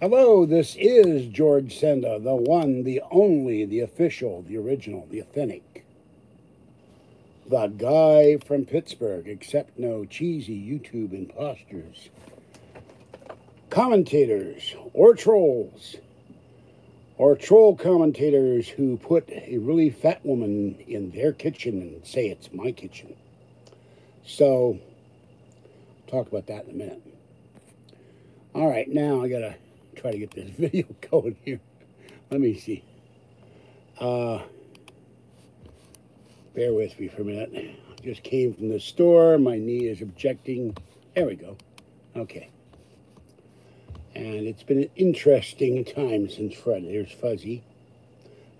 Hello, this is George Senda, the one, the only, the official, the original, the authentic. The guy from Pittsburgh, except no cheesy YouTube imposters. Commentators or trolls, or troll commentators who put a really fat woman in their kitchen and say it's my kitchen. So, talk about that in a minute. All right, now I gotta try to get this video going here. Let me see. Uh, bear with me for a minute. Just came from the store. My knee is objecting. There we go. Okay. And it's been an interesting time since Friday. There's Fuzzy.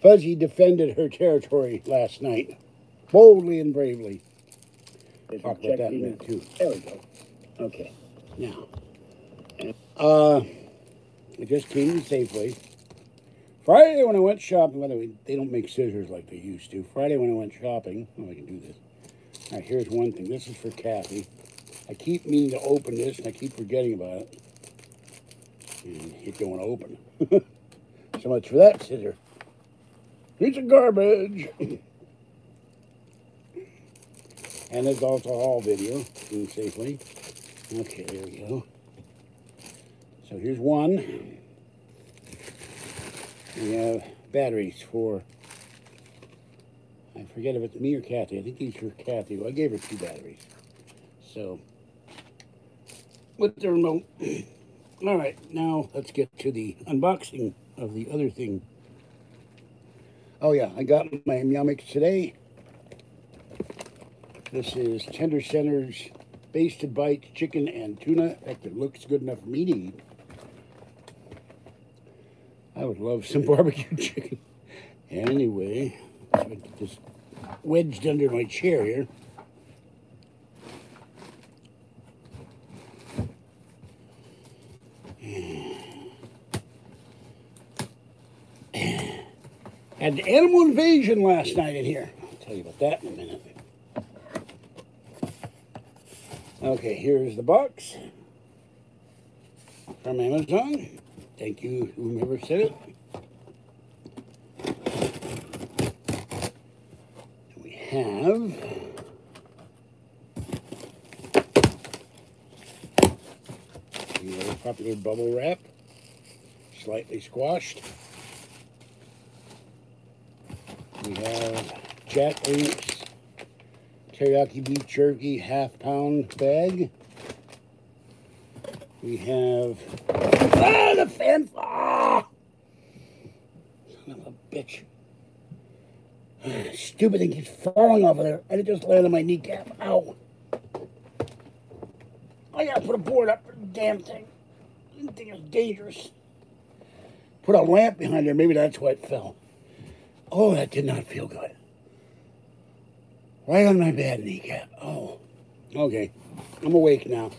Fuzzy defended her territory last night, boldly and bravely. Talk about that in a minute, too. There we go. Okay. Now, uh, I just came to Safeway. Friday when I went shopping, by the way, they don't make scissors like they used to. Friday when I went shopping, oh, I can do this. All right, here's one thing. This is for Kathy. I keep meaning to open this, and I keep forgetting about it. And it don't open. so much for that scissor. Piece of garbage. and there's also a haul video in Safeway. Okay, there we go. So here's one. We have batteries for, I forget if it's me or Kathy. I think these are Kathy. Well, I gave her two batteries. So, with the remote. All right, now let's get to the unboxing of the other thing. Oh yeah, I got my Yumix today. This is Tender Centers Basted Bites Chicken and Tuna. In fact, it looks good enough for me to eat. I would love some barbecue chicken. Anyway, wedged under my chair here. Had animal invasion last night in here. I'll tell you about that in a minute. Okay, here's the box from Amazon. Thank you, whomever said it. We have the other popular bubble wrap, slightly squashed. We have Jack Link's teriyaki beef jerky half pound bag. We have ah the fan ah son of a bitch. Stupid thing keeps falling over there, and it just landed on my kneecap. Ow! I gotta put a board up for the damn thing. This thing is dangerous. Put a lamp behind there. Maybe that's why it fell. Oh, that did not feel good. Right on my bad kneecap. Oh, okay. I'm awake now.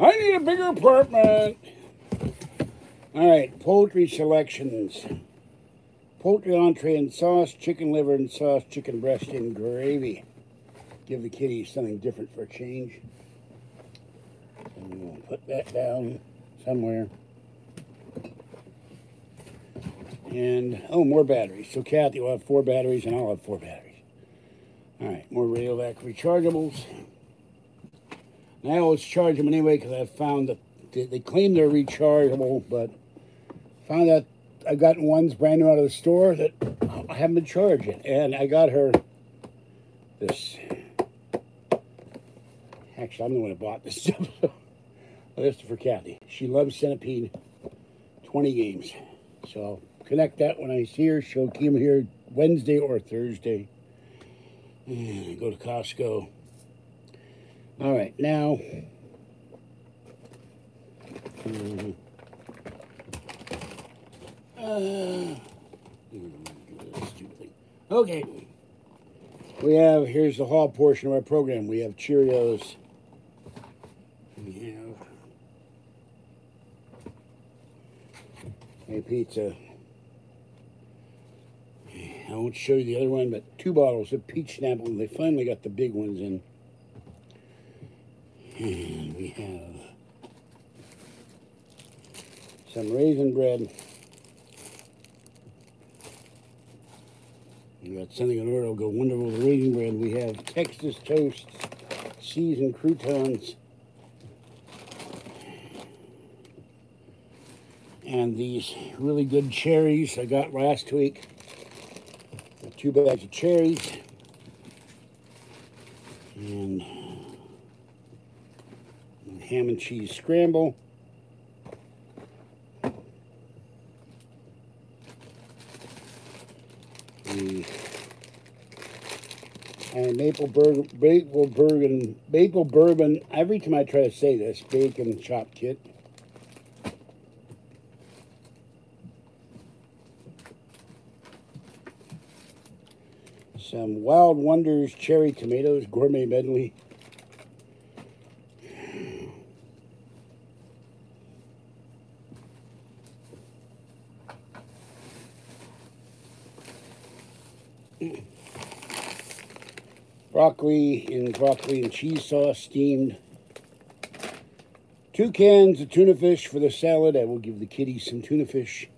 I need a bigger apartment. All right, poultry selections. Poultry entree and sauce, chicken liver and sauce, chicken breast and gravy. Give the kitty something different for a change. And we'll put that down somewhere. And, oh, more batteries. So Kathy will have four batteries and I'll have four batteries. All right, more Rayovac rechargeables. And I always charge them anyway because I found that they, they claim they're rechargeable, but found out I've gotten ones brand new out of the store that I haven't been charging. And I got her this. Actually, I'm the one who bought this stuff. this is for Kathy. She loves Centipede 20 games. So I'll connect that when I see her. She'll come here Wednesday or Thursday. And go to Costco. All right, now. Uh, okay. We have, here's the haul portion of our program. We have Cheerios. We have a pizza. I won't show you the other one, but two bottles of peach snapple. They finally got the big ones in. And we have some raisin bread. We got something in order. I'll go wonderful with raisin bread. We have Texas toast, seasoned croutons, and these really good cherries I got last week. Got two bags of cherries and ham and cheese scramble. And uh, maple bourbon, maple bourbon, maple bourbon. Every time I try to say this, bacon chop kit. Some Wild Wonders cherry tomatoes, gourmet medley. Broccoli in broccoli and cheese sauce steamed. Two cans of tuna fish for the salad. I will give the kitties some tuna fish.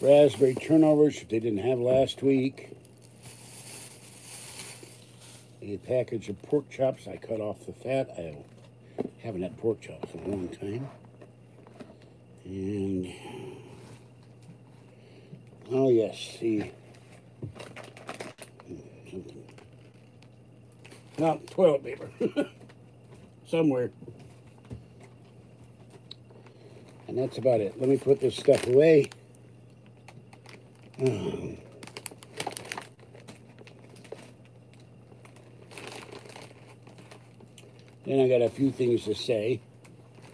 Raspberry turnovers that they didn't have last week. A package of pork chops. I cut off the fat. I haven't had pork chops in a long time. And, oh yes, see, something no, toilet paper. Somewhere. And that's about it. Let me put this stuff away. Um, then I got a few things to say.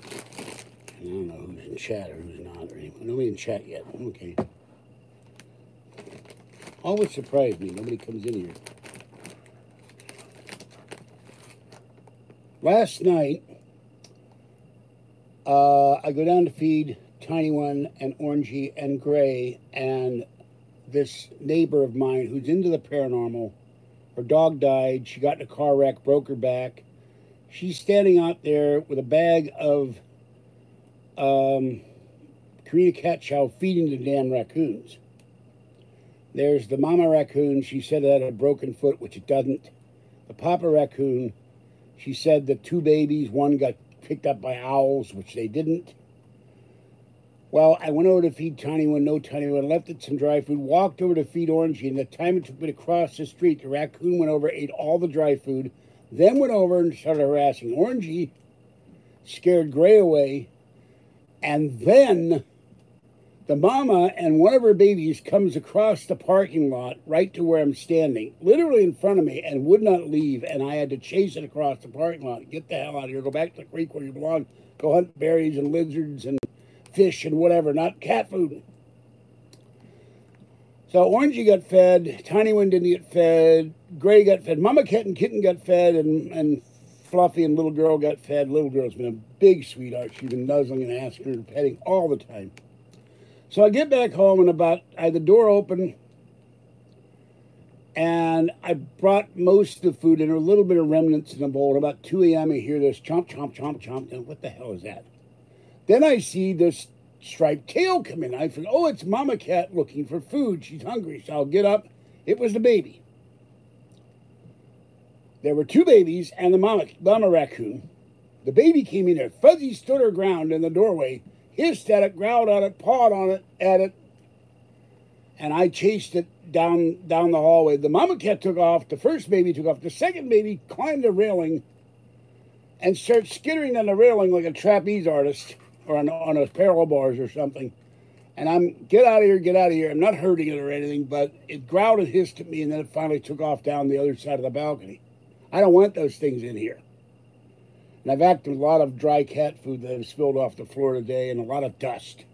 I don't know who's in chat or who's not or anyone. Nobody in chat yet. Okay. Always surprised me. Nobody comes in here. Last night, uh, I go down to feed Tiny One and Orangey and Gray, and this neighbor of mine who's into the paranormal, her dog died. She got in a car wreck, broke her back. She's standing out there with a bag of um, Purina cat chow feeding the damn raccoons. There's the mama raccoon. She said it had a broken foot, which it doesn't. The papa raccoon she said the two babies, one got picked up by owls, which they didn't. Well, I went over to feed Tiny One, no Tiny One, left it some dry food, walked over to feed Orangey, and the time it took me to cross the street, the raccoon went over, ate all the dry food, then went over and started harassing Orangey, scared Gray away, and then the mama and one of her babies comes across the parking lot right to where I'm standing, literally in front of me, and would not leave. And I had to chase it across the parking lot. Get the hell out of here. Go back to the creek where you belong. Go hunt berries and lizards and fish and whatever, not cat food. So Orangey got fed, Tiny One didn't get fed, Gray got fed, Mama Cat and Kitten got fed, and, and Fluffy and Little Girl got fed. Little Girl's been a big sweetheart. She's been nuzzling and asking her and petting all the time. So I get back home and about I had the door open and I brought most of the food and a little bit of remnants in the bowl. At about 2 a.m. I hear this chomp, chomp, chomp, chomp. And what the hell is that? Then I see this striped tail come in. I think, oh, it's Mama Cat looking for food. She's hungry. So I'll get up. It was the baby. There were two babies and the mama, mama raccoon. The baby came in there. Fuzzy stood her ground in the doorway hissed at it, growled at it, pawed on it, at it, and I chased it down down the hallway. The mama cat took off. The first baby took off. The second baby climbed the railing and started skittering on the railing like a trapeze artist or on, on a parallel bars or something. And I'm, get out of here, get out of here. I'm not hurting it or anything, but it growled and hissed at me, and then it finally took off down the other side of the balcony. I don't want those things in here. And I've acted a lot of dry cat food that have spilled off the floor today and a lot of dust.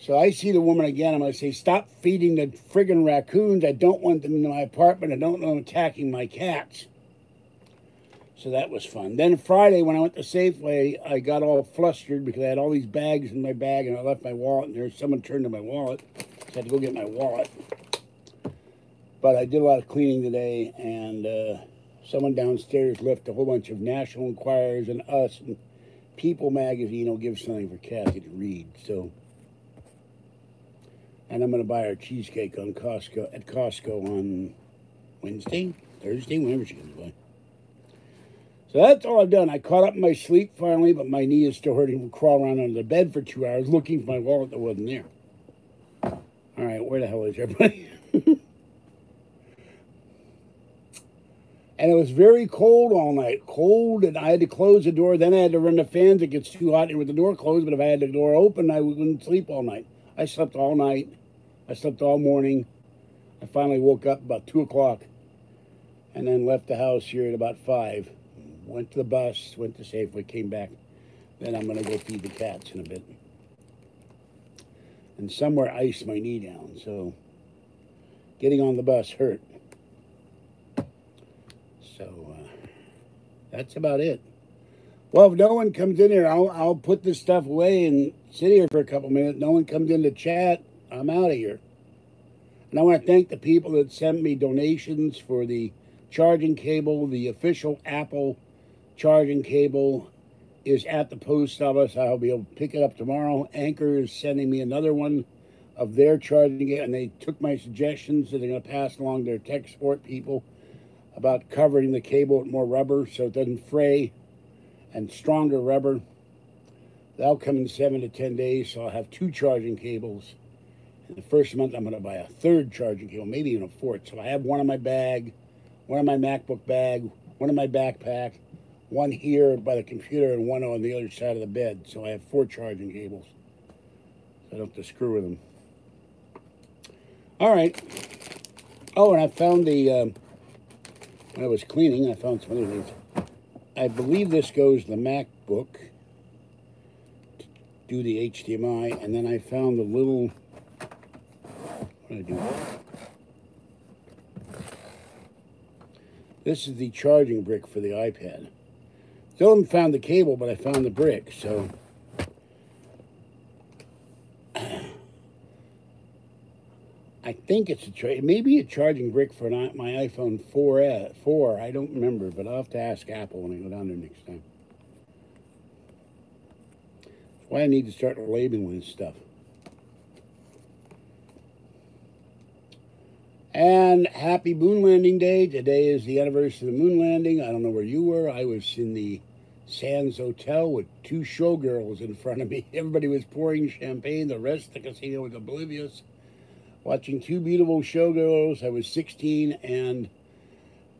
So I see the woman again. I'm going to say, stop feeding the friggin' raccoons. I don't want them in my apartment. I don't want them attacking my cats. So that was fun. Then Friday, when I went to Safeway, I got all flustered because I had all these bags in my bag and I left my wallet in there. Someone turned to my wallet. So I had to go get my wallet. But I did a lot of cleaning today and uh, someone downstairs left a whole bunch of National Enquirers and us and People magazine will give something for Kathy to read. So, and I'm going to buy her cheesecake on Costco at Costco on Wednesday, Thursday, whenever she comes by. So that's all I've done. I caught up in my sleep finally, but my knee is still hurting from crawling around under the bed for two hours looking for my wallet that wasn't there. All right, where the hell is everybody? and it was very cold all night. Cold, and I had to close the door. Then I had to run the fans. It gets too hot with the door closed. But if I had the door open, I wouldn't sleep all night. I slept all night. I slept all morning. I finally woke up about two o'clock, and then left the house here at about five. Went to the bus. Went to Safeway. Came back. Then I'm gonna go feed the cats in a bit. And somewhere iced my knee down, so getting on the bus hurt. So uh, that's about it. Well, if no one comes in here, I'll, I'll put this stuff away and sit here for a couple minutes. No one comes in to chat. I'm out of here. And I want to thank the people that sent me donations for the charging cable. The official Apple charging cable is at the post office. I'll be able to pick it up tomorrow. Anker is sending me another one of their charging and they took my suggestions that they're going to pass along to their tech support people about covering the cable with more rubber so it doesn't fray and stronger rubber. That'll come in seven to 10 days, so I'll have two charging cables. In the first month, I'm going to buy a third charging cable, maybe even a fourth. So I have one in my bag, one in my MacBook bag, one in my backpack, one here by the computer, and one on the other side of the bed. So I have four charging cables. So I don't have to screw with them. All right. Oh, and I found the... When I was cleaning, I found some other things. I believe this goes the MacBook to do the HDMI, and then I found the little, what did I do? This is the charging brick for the iPad. Still haven't found the cable, but I found the brick, so I think it's a maybe a charging brick for an, my iPhone 4S, uh, 4. I don't remember, but I'll have to ask Apple when I go down there next time. That's why I need to start labeling this stuff. And happy moon landing day. Today is the anniversary of the moon landing. I don't know where you were. I was in the Sands Hotel with two showgirls in front of me. Everybody was pouring champagne. The rest of the casino was oblivious watching two beautiful showgirls. I was 16 and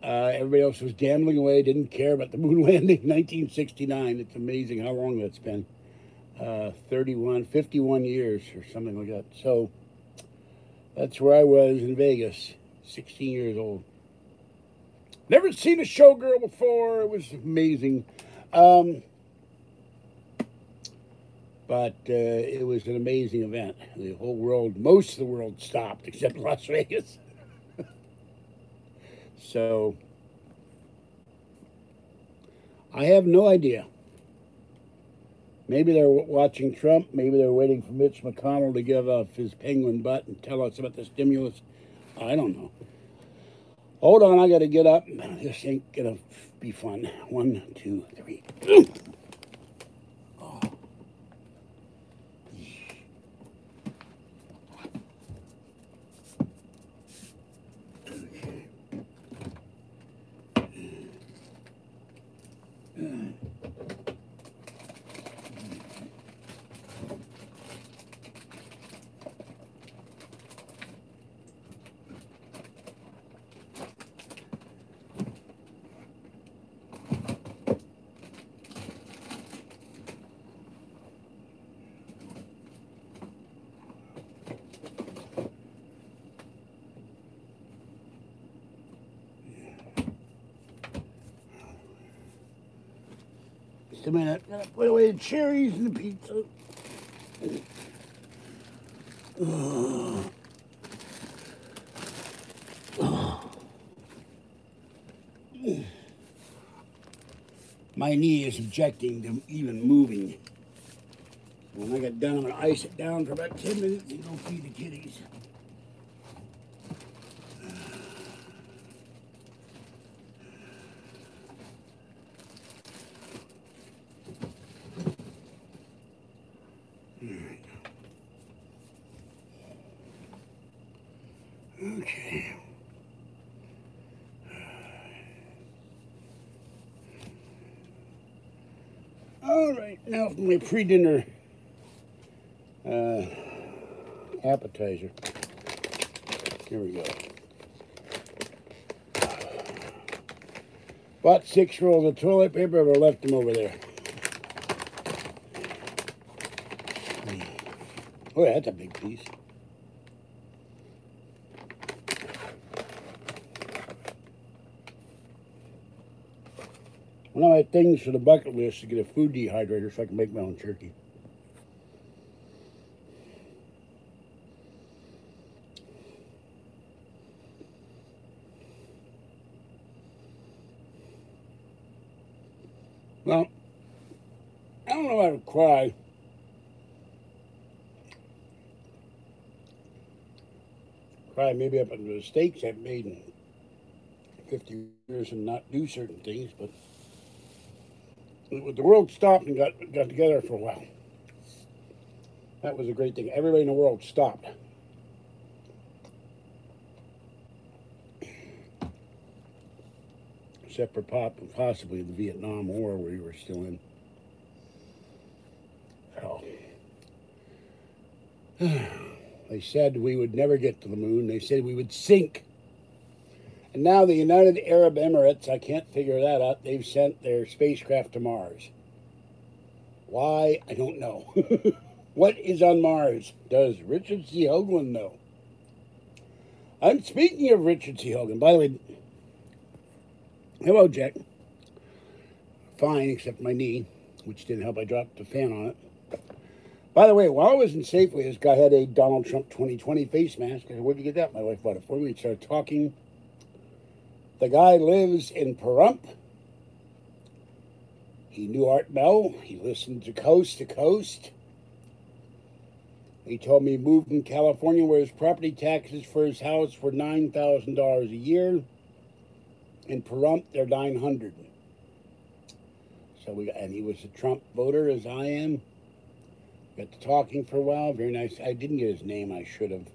uh, everybody else was gambling away, didn't care about the moon landing 1969. It's amazing how long that's been. Uh, 31, 51 years or something like that. So that's where I was in Vegas, 16 years old. Never seen a showgirl before. It was amazing. Um, but uh, it was an amazing event. The whole world, most of the world stopped except Las Vegas. so I have no idea. Maybe they're watching Trump. Maybe they're waiting for Mitch McConnell to give off his penguin butt and tell us about the stimulus. I don't know. Hold on, I got to get up. This ain't going to be fun. One, two, three. Minute. Gotta put away the cherries and the pizza. My knee is objecting to even moving. When I get done, I'm gonna ice it down for about 10 minutes and go feed the kitties. All right, now for my pre-dinner uh, appetizer. Here we go. Bought six rolls of toilet paper, but left them over there. Oh, yeah, that's a big piece. One of my things for the bucket list is to get a food dehydrator so I can make my own turkey. Well, I don't know how to cry. Cry maybe up at the mistakes I've made in 50 years and not do certain things, but the world stopped and got, got together for a while. That was a great thing. Everybody in the world stopped. Except for pop, possibly the Vietnam War where you were still in. So, they said we would never get to the moon. They said we would sink and now the United Arab Emirates, I can't figure that out. They've sent their spacecraft to Mars. Why? I don't know. what is on Mars? Does Richard C. Hoagland know? I'm speaking of Richard C. Hoagland. By the way, hello, Jack. Fine, except my knee, which didn't help. I dropped the fan on it. By the way, while I was in Safeway, this guy had a Donald Trump 2020 face mask. I said, Where'd you get that? My wife bought it for me. We started talking the guy lives in Pahrump. He knew Art Bell. He listened to Coast to Coast. He told me he moved in California where his property taxes for his house were $9,000 a year. In Pahrump, they're 900 So we and he was a Trump voter, as I am. Got to talking for a while. Very nice. I didn't get his name. I should have.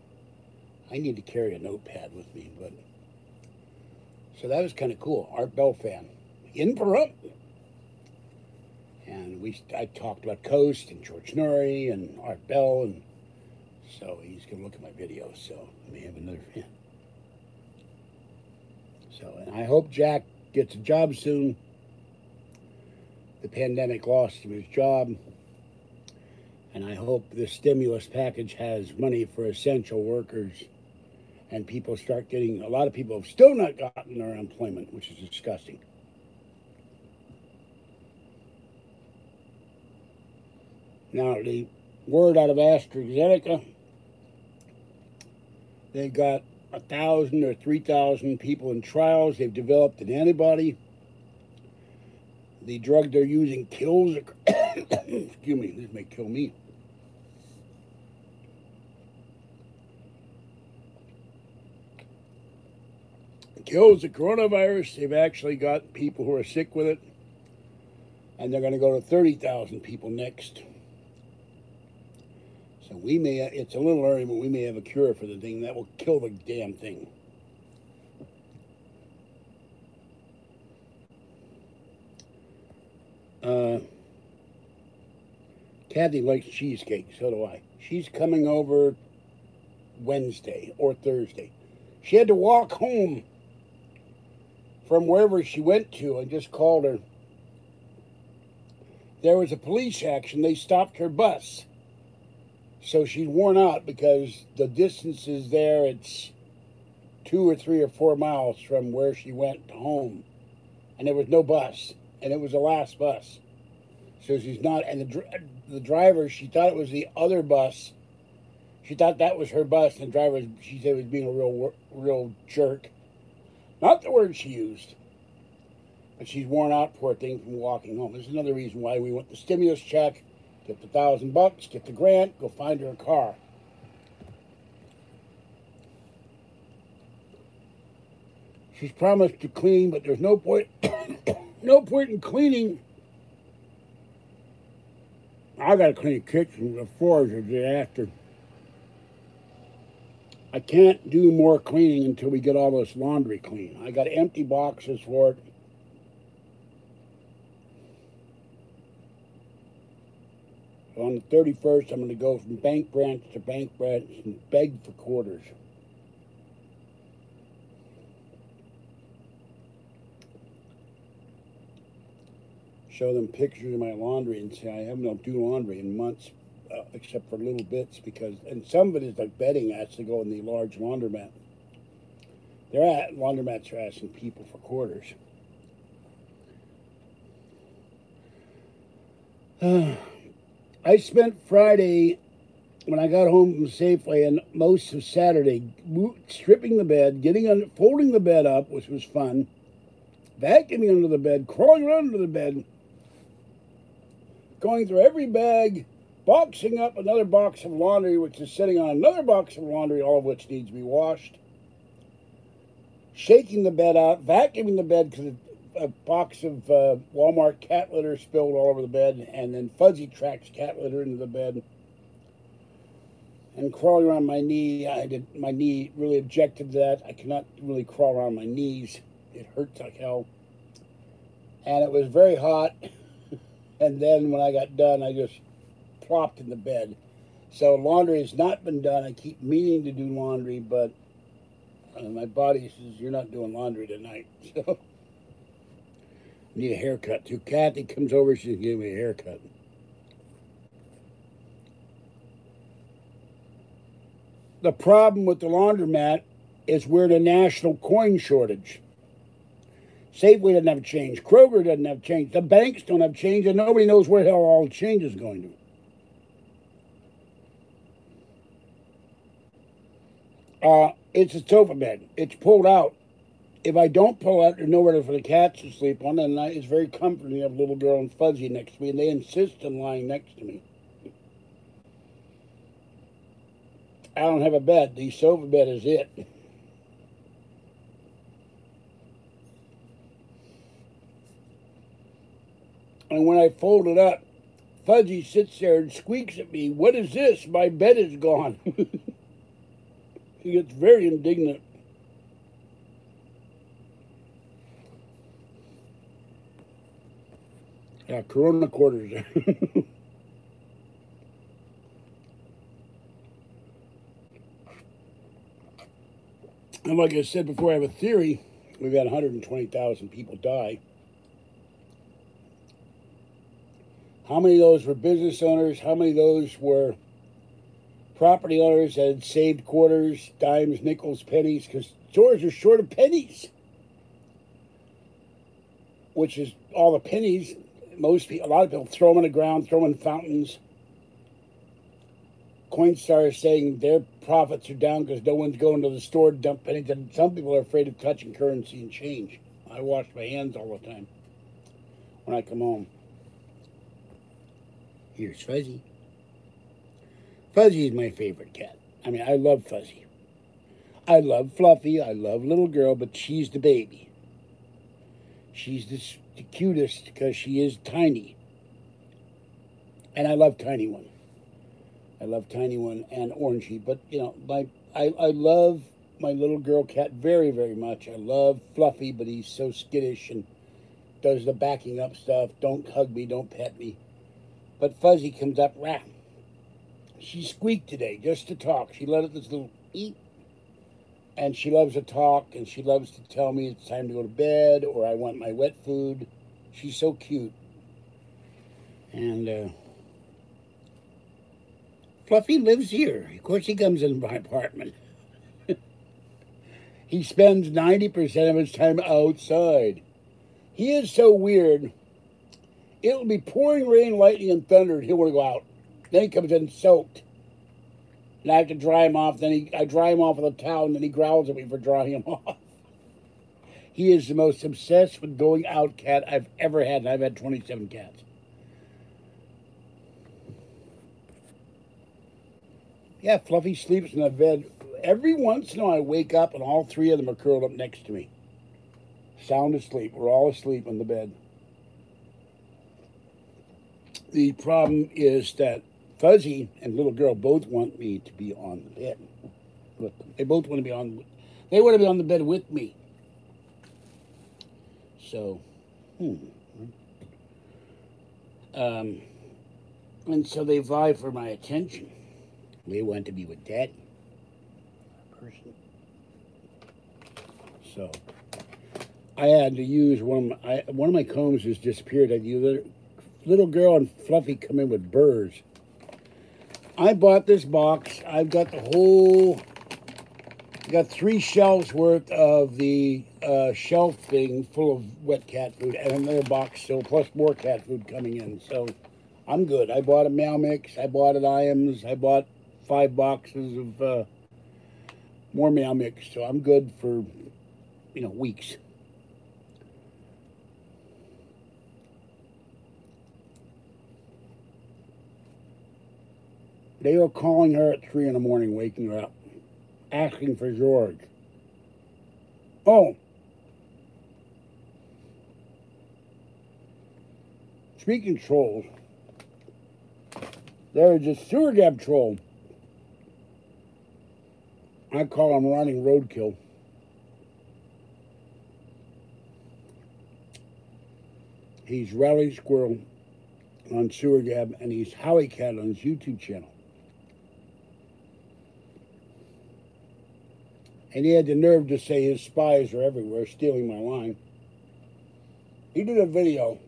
I need to carry a notepad with me, but so that was kind of cool. Art Bell fan in Pahrump. And we, I talked about Coast and George Noory and Art Bell, and so he's gonna look at my videos. So I may have another fan. So, and I hope Jack gets a job soon. The pandemic lost him his job. And I hope this stimulus package has money for essential workers and people start getting, a lot of people have still not gotten their employment, which is disgusting. Now, the word out of AstraZeneca, they've got a thousand or three thousand people in trials. They've developed an antibody. The drug they're using kills, excuse me, this may kill me. Kills the coronavirus. They've actually got people who are sick with it. And they're going to go to 30,000 people next. So we may, it's a little early, but we may have a cure for the thing that will kill the damn thing. Uh, Kathy likes cheesecake, so do I. She's coming over Wednesday or Thursday. She had to walk home from wherever she went to. and just called her. There was a police action. They stopped her bus. So she's worn out because the distance is there. It's two or three or four miles from where she went home. And there was no bus. And it was the last bus. So she's not, and the, the driver, she thought it was the other bus. She thought that was her bus. And the driver, she said, was being a real, real jerk. Not the word she used. But she's worn out, poor thing, from walking home. This is another reason why we want the stimulus check, get the thousand bucks, get the grant, go find her a car. She's promised to clean, but there's no point no point in cleaning. I gotta clean the kitchen, the floors are after. I can't do more cleaning until we get all this laundry clean. I got empty boxes for it. On the 31st, I'm going to go from bank branch to bank branch and beg for quarters. Show them pictures of my laundry and say I haven't done laundry in months, uh, except for little bits because, and some of it is like bedding has to go in the large laundromat. They're at laundromats are asking people for quarters. I spent Friday when I got home from Safeway and most of Saturday stripping the bed, getting under, folding the bed up, which was fun, vacuuming under the bed, crawling around under the bed, going through every bag, boxing up another box of laundry, which is sitting on another box of laundry, all of which needs to be washed, shaking the bed out, vacuuming the bed because a box of uh, Walmart cat litter spilled all over the bed, and then Fuzzy tracks cat litter into the bed. And crawling around my knee, I did my knee really objected to that. I cannot really crawl around my knees; it hurts like hell. And it was very hot. and then when I got done, I just plopped in the bed. So laundry has not been done. I keep meaning to do laundry, but uh, my body says you're not doing laundry tonight. So need a haircut too. Kathy comes over, she's giving me a haircut. The problem with the laundromat is we're in a national coin shortage. Safeway doesn't have change. Kroger doesn't have change. The banks don't have change, and nobody knows where the hell all the change is going to. Uh, it's a sofa bed. It's pulled out if I don't pull out, there's nowhere for the cats to sleep on, and it's very comforting to have little girl and Fuzzy next to me, and they insist on lying next to me. I don't have a bed. The sofa bed is it. And when I fold it up, Fuzzy sits there and squeaks at me, What is this? My bed is gone. he gets very indignant. Yeah, Corona quarters. and like I said before, I have a theory. We've had 120,000 people die. How many of those were business owners? How many of those were property owners had saved quarters, dimes, nickels, pennies? Because stores are short of pennies, which is all the pennies most people, a lot of people throw them on the ground, throw them in fountains. Coinstar is saying their profits are down because no one's going to the store to dump pennies, and some people are afraid of touching currency and change. I wash my hands all the time when I come home. Here's Fuzzy. Fuzzy is my favorite cat. I mean, I love Fuzzy. I love Fluffy. I love little girl, but she's the baby. She's this the cutest because she is tiny. And I love Tiny One. I love Tiny One and Orangey. But, you know, my I, I love my little girl cat very, very much. I love Fluffy, but he's so skittish and does the backing up stuff. Don't hug me, don't pet me. But Fuzzy comes up, rah. She squeaked today just to talk. She let it this little eat, and she loves to talk and she loves to tell me it's time to go to bed or I want my wet food. She's so cute. And uh, Fluffy lives here. Of course, he comes in my apartment. he spends 90% of his time outside. He is so weird. It'll be pouring rain, lightning, and thunder, and he'll want to go out. Then he comes in soaked and I have to dry him off. Then he, I dry him off with a towel, and then he growls at me for drying him off. he is the most obsessed with going out cat I've ever had, and I've had 27 cats. Yeah, Fluffy sleeps in the bed. Every once in a while, I wake up, and all three of them are curled up next to me. Sound asleep. We're all asleep on the bed. The problem is that Fuzzy and little girl both want me to be on the bed with them. They both want to be on. They want to be on the bed with me. So, hmm. Um, And so they vie for my attention. They want to be with daddy. Person. So I had to use one of my I, one of my combs has disappeared. I used little girl and Fluffy come in with burrs. I bought this box. I've got the whole got three shelves worth of the uh, shelf thing full of wet cat food and another box still, plus more cat food coming in. So I'm good. I bought a Meow Mix. I bought an IAMS. I bought five boxes of uh, more Meow Mix. So I'm good for, you know, weeks. They were calling her at three in the morning, waking her up asking for George. Oh. Speaking trolls, there is a sewer gab troll. I call him running roadkill. He's Rally Squirrel on Sewer Gab, and he's Howie Cat on his YouTube channel. And he had the nerve to say his spies are everywhere stealing my line. He did a video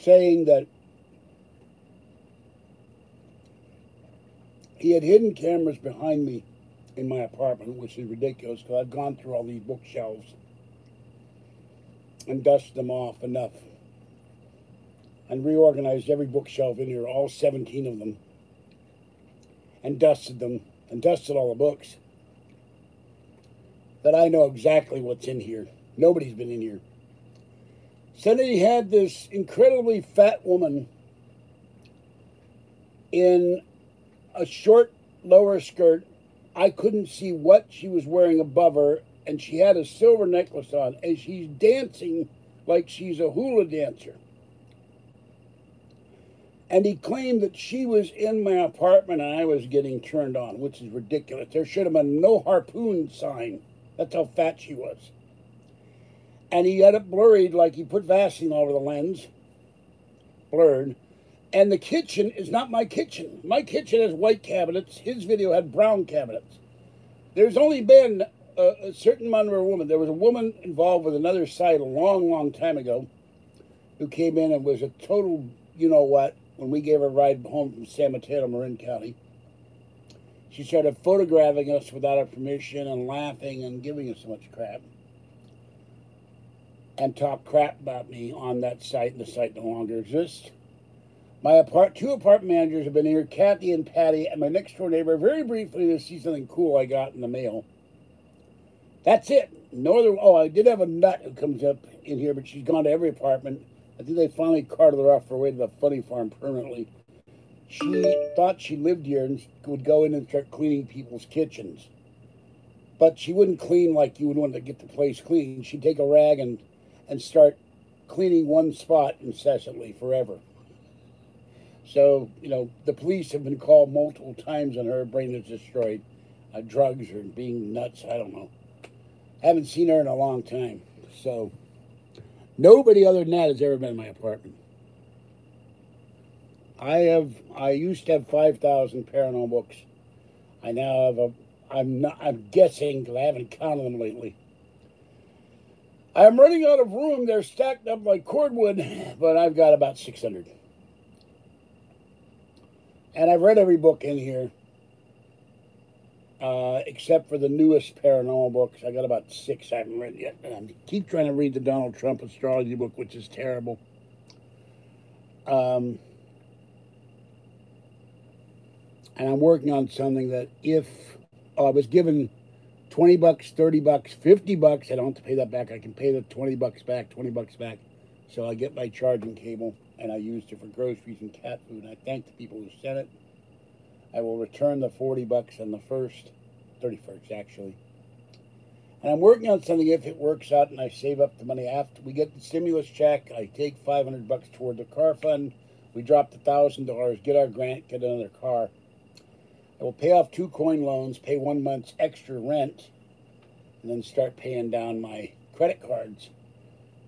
saying that he had hidden cameras behind me in my apartment, which is ridiculous because I've gone through all these bookshelves and dusted them off enough and reorganized every bookshelf in here, all 17 of them, and dusted them and dusted all the books that I know exactly what's in here. Nobody's been in here. Said that he had this incredibly fat woman in a short lower skirt. I couldn't see what she was wearing above her, and she had a silver necklace on, and she's dancing like she's a hula dancer and he claimed that she was in my apartment and I was getting turned on, which is ridiculous. There should have been no harpoon sign. That's how fat she was. And he had it blurred like he put Vaseline over the lens, blurred. And the kitchen is not my kitchen. My kitchen has white cabinets. His video had brown cabinets. There's only been a, a certain amount of a woman. There was a woman involved with another site a long, long time ago who came in and was a total, you know what, when we gave her a ride home from San Mateo, Marin County. She started photographing us without our permission and laughing and giving us so much crap. And talked crap about me on that site, the site no longer exists. My apart two apartment managers have been here, Kathy and Patty, and my next door neighbor, very briefly to see something cool I got in the mail. That's it. No other. Oh, I did have a nut who comes up in here, but she's gone to every apartment. I think they finally carted her off her way to the funny farm permanently. She thought she lived here and would go in and start cleaning people's kitchens. But she wouldn't clean like you would want to get the place clean. She'd take a rag and, and start cleaning one spot incessantly forever. So, you know, the police have been called multiple times on her. Brain is destroyed. Uh, drugs or being nuts. I don't know. Haven't seen her in a long time. So, Nobody other than that has ever been in my apartment. I have. I used to have five thousand paranormal books. I now have a. I'm not. I'm guessing because I haven't counted them lately. I'm running out of room. They're stacked up like cordwood, but I've got about six hundred. And I've read every book in here uh, except for the newest paranormal books. I got about six I haven't read yet. And I keep trying to read the Donald Trump astrology book, which is terrible. Um, and I'm working on something that if oh, I was given 20 bucks, 30 bucks, 50 bucks, I don't have to pay that back. I can pay the 20 bucks back, 20 bucks back. So I get my charging cable and I used it for groceries and cat food. And I thank the people who sent it. I will return the 40 bucks on the first, 31st actually. And I'm working on something if it works out and I save up the money after we get the stimulus check. I take 500 bucks toward the car fund. We drop the $1,000, get our grant, get another car. I will pay off two coin loans, pay one month's extra rent, and then start paying down my credit cards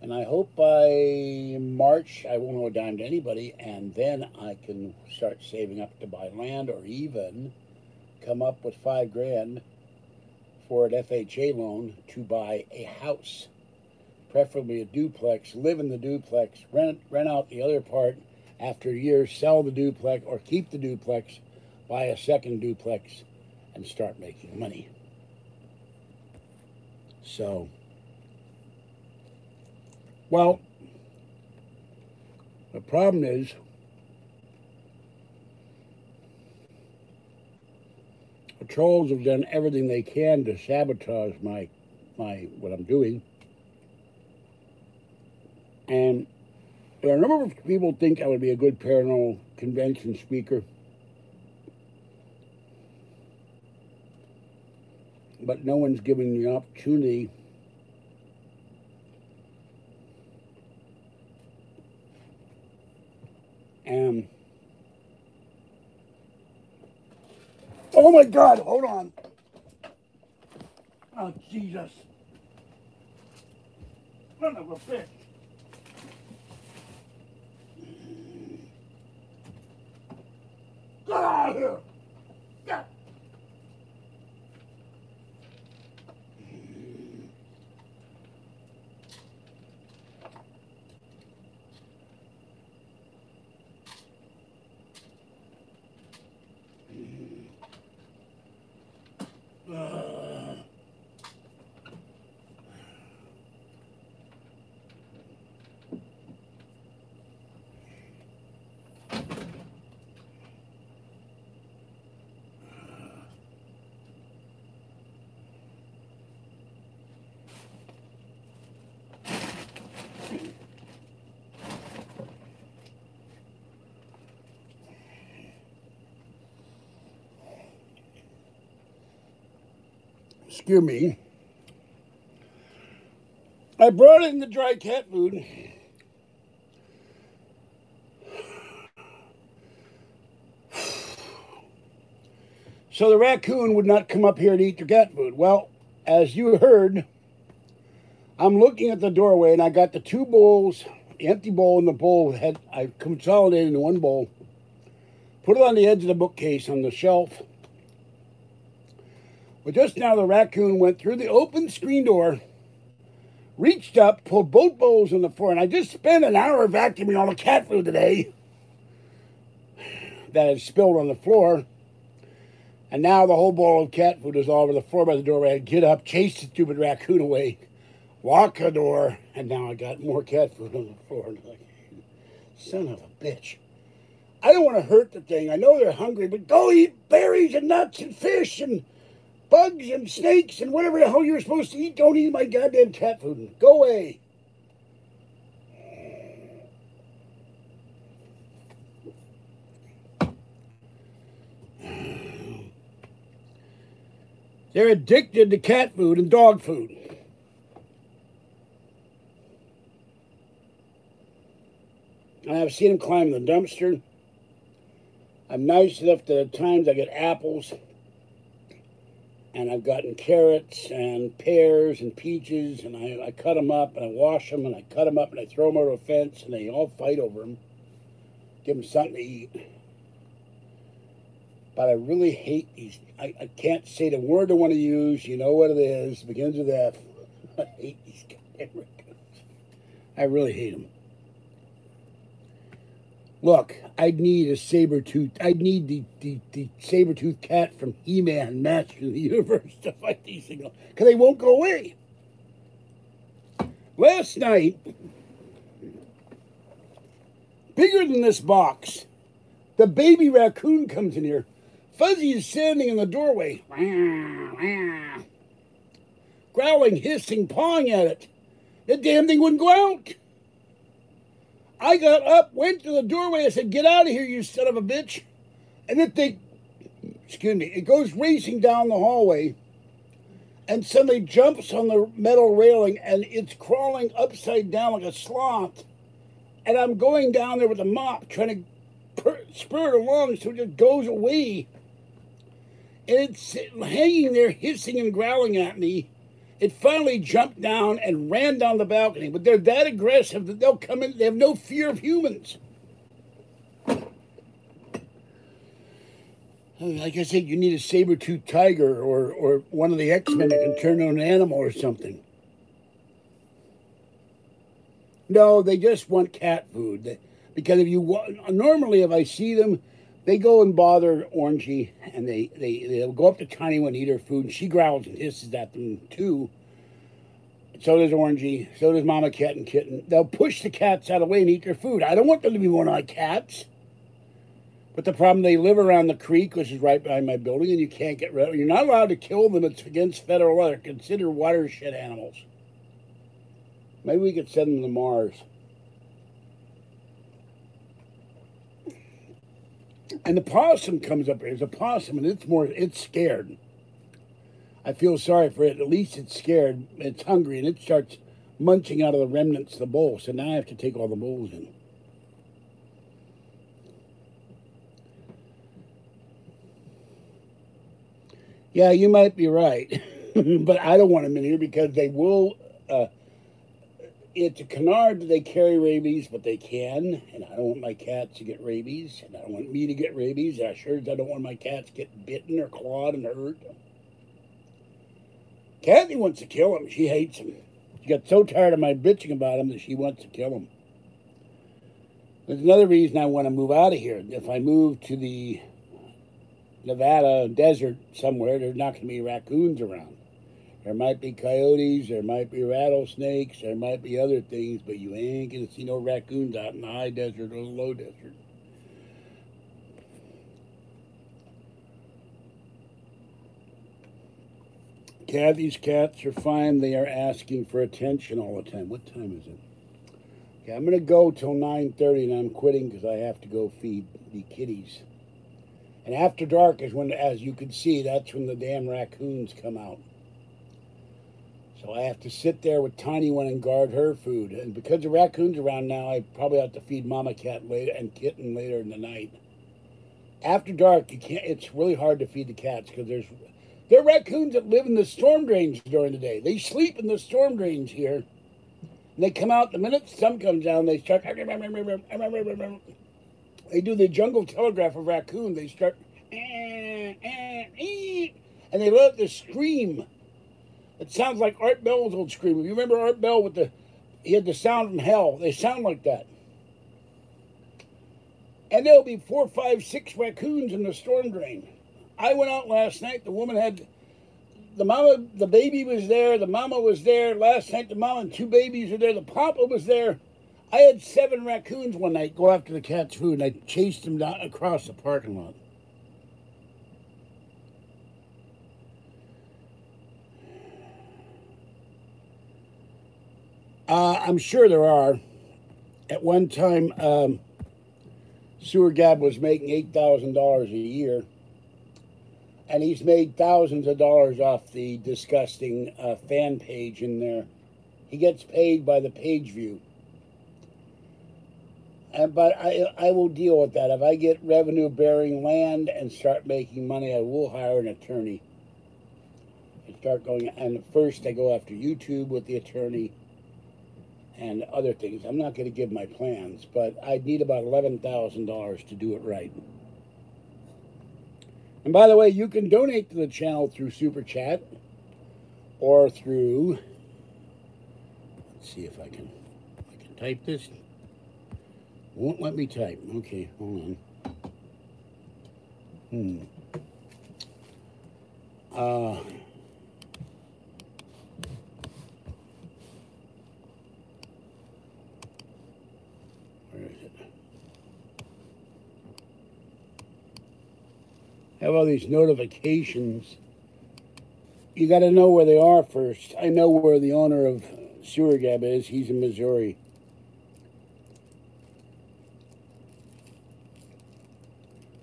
And I hope by March I won't owe a dime to anybody, and then I can start saving up to buy land or even come up with five grand for an FHA loan to buy a house, preferably a duplex, live in the duplex, rent, rent out the other part after a year, sell the duplex or keep the duplex, buy a second duplex, and start making money. So, well, the problem is the trolls have done everything they can to sabotage my my what I'm doing. And a number of people think I would be a good paranormal convention speaker. But no one's giving me the opportunity And oh my God, hold on. Oh, Jesus. Son of a bitch. Get out of here! Get! Ugh. Excuse me. I brought in the dry cat food. So the raccoon would not come up here to eat the cat food. Well, as you heard, I'm looking at the doorway and I got the two bowls, the empty bowl and the bowl had I consolidated into one bowl. Put it on the edge of the bookcase on the shelf. But just now the raccoon went through the open screen door, reached up, pulled both bowls on the floor, and I just spent an hour vacuuming all the cat food today that had spilled on the floor. And now the whole bowl of cat food is all over the floor by the doorway. I get up, chase the stupid raccoon away, lock the door, and now I got more cat food on the floor. Like, son of a bitch. I don't want to hurt the thing. I know they're hungry, but go eat berries and nuts and fish and bugs and snakes and whatever the hell you're supposed to eat. Don't eat my goddamn cat food. Go away. They're addicted to cat food and dog food. I've seen them climb the dumpster. I'm nice enough that at times I get apples and I've gotten carrots and pears and peaches, and I, I cut them up and I wash them and I cut them up and I throw them over a fence, and they all fight over them. Give them something to eat. But I really hate these. I, I can't say the word I want to use. You know what it is. It begins with F. I hate these goddamn raccoons. I really hate them. Look, I'd need a saber tooth. I'd need the, the, the saber tooth cat from He Man, Master of the Universe, to fight these things because they won't go away. Last night, bigger than this box, the baby raccoon comes in here. Fuzzy is standing in the doorway, growling, hissing, pawing at it. The damn thing wouldn't go out. I got up, went to the doorway, I said, Get out of here, you son of a bitch. And thing, excuse me, it goes racing down the hallway and suddenly jumps on the metal railing and it's crawling upside down like a sloth. And I'm going down there with a mop trying to spur it along so it just goes away. And it's hanging there hissing and growling at me. It finally jumped down and ran down the balcony, but they're that aggressive that they'll come in, they have no fear of humans. Like I said, you need a saber tooth tiger or, or one of the X Men that can turn on an animal or something. No, they just want cat food. Because if you normally, if I see them, they go and bother Orangey, and they they they'll go up to Tiny One, eat her food, and she growls and hisses at them too. So does Orangey. So does Mama Cat and Kitten. They'll push the cats out of the way and eat their food. I don't want them to be one-eyed cats. But the problem, they live around the creek, which is right behind my building, and you can't get rid of them. You're not allowed to kill them. It's against federal law. They're considered watershed animals. Maybe we could send them to Mars. And the possum comes up here. There's a possum, and it's more, it's scared. I feel sorry for it. At least it's scared. It's hungry, and it starts munching out of the remnants of the bowl. So now I have to take all the bowls in. Yeah, you might be right, but I don't want them in here because they will. Uh, it's a canard they carry rabies, but they can, and I don't want my cats to get rabies, and I don't want me to get rabies. I sure as I don't want my cats get bitten or clawed and hurt. Kathy wants to kill him. She hates him. She got so tired of my bitching about him that she wants to kill him. There's another reason I want to move out of here. If I move to the Nevada desert somewhere, there's not going to be raccoons around. There might be coyotes, there might be rattlesnakes, there might be other things, but you ain't to see no raccoons out in the high desert or the low desert. Kathy's cats are fine. They are asking for attention all the time. What time is it? Okay, I'm going to go till 9.30 and I'm quitting because I have to go feed the kitties. And after dark is when, as you can see, that's when the damn raccoons come out. So I have to sit there with Tiny One and guard her food. And because the raccoons around now, I probably have to feed Mama Cat later and Kitten later in the night. After dark, you can't. It's really hard to feed the cats because there's there are raccoons that live in the storm drains during the day. They sleep in the storm drains here. And they come out the minute the sun comes down. They start. They do the jungle telegraph of raccoon. They start, and they love to scream. It sounds like Art Bell's old scream. You remember Art Bell with the, he had the sound from hell. They sound like that. And there'll be four, five, six raccoons in the storm drain. I went out last night. The woman had the mama, the baby was there. The mama was there last night. The mama and two babies were there. The papa was there. I had seven raccoons one night go after the cat's food, and I chased them down across the parking lot. Uh, I'm sure there are. At one time, um, Sewer Gab was making $8,000 a year, and he's made thousands of dollars off the disgusting uh, fan page in there. He gets paid by the page view. And, but I, I will deal with that. If I get revenue bearing land and start making money, I will hire an attorney. And start going, and first I go after YouTube with the attorney and other things. I'm not going to give my plans, but I need about $11,000 to do it right. And by the way, you can donate to the channel through Super Chat or through, let's see if I can, I can type this. Won't let me type. Okay, hold on. Hmm. Uh, where is it? Have all these notifications. You got to know where they are first. I know where the owner of Sewer Gab is. He's in Missouri.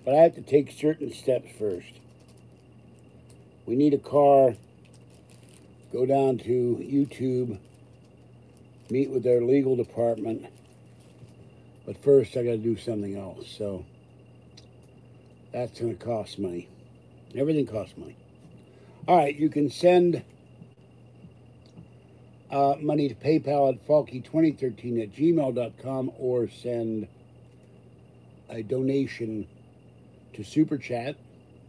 But I have to take certain steps first. We need a car, go down to YouTube, meet with their legal department. But first, I got to do something else. So that's going to cost money. Everything costs money. All right, you can send uh, money to PayPal at falky2013 at gmail.com or send a donation to Super Chat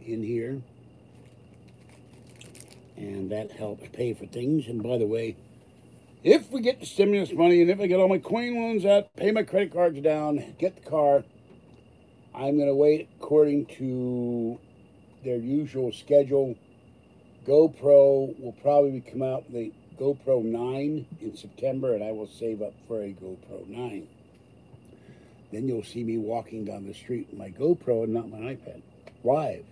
in here. And that helps pay for things. And by the way, if we get the stimulus money and if I get all my coin loans out, pay my credit cards down, get the car, I'm going to wait according to their usual schedule. GoPro will probably come out the GoPro 9 in September, and I will save up for a GoPro 9. Then you'll see me walking down the street with my GoPro and not my iPad live.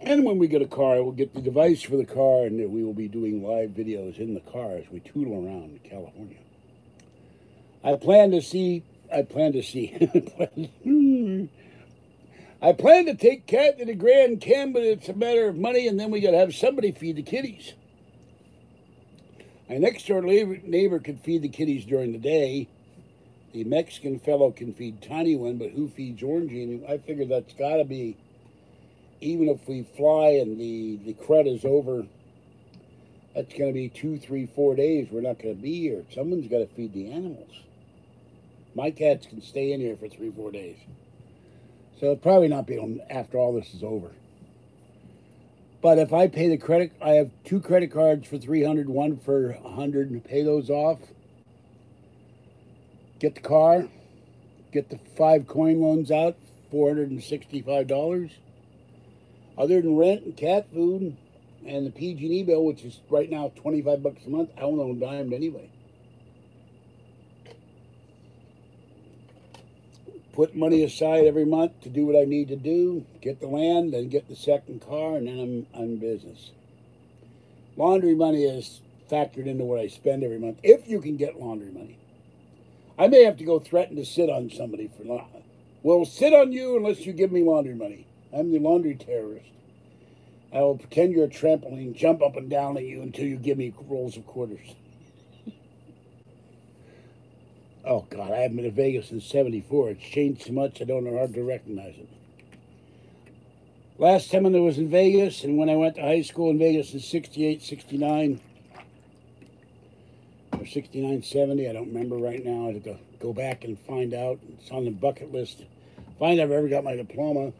And when we get a car, we'll get the device for the car, and we will be doing live videos in the car as we tootle around California. I plan to see. I plan to see. I plan to take Cat to the Grand Cam, but it's a matter of money, and then we got to have somebody feed the kitties. My next door neighbor could feed the kitties during the day. The Mexican fellow can feed Tiny One, but who feeds Orangey? And I figure that's got to be even if we fly and the, the crud is over, that's going to be two, three, four days. We're not going to be here. Someone's got to feed the animals. My cats can stay in here for three, four days. So it'll probably not be after all this is over. But if I pay the credit, I have two credit cards for 300, one for 100, and pay those off. Get the car, get the five coin loans out, $465 other than rent and cat food and the PG&E bill, which is right now 25 bucks a month, I don't own dime anyway. Put money aside every month to do what I need to do, get the land, then get the second car, and then I'm on business. Laundry money is factored into what I spend every month, if you can get laundry money. I may have to go threaten to sit on somebody for Well, sit on you unless you give me laundry money. I'm the laundry terrorist. I will pretend you're a trampoline, jump up and down at you until you give me rolls of quarters. oh, God, I haven't been to Vegas since 74. It's changed so much I don't know how to recognize it. Last time I was in Vegas, and when I went to high school in Vegas in 68, 69, or 69, 70, I don't remember right now. I have to go back and find out. It's on the bucket list. Find out if I ever got my diploma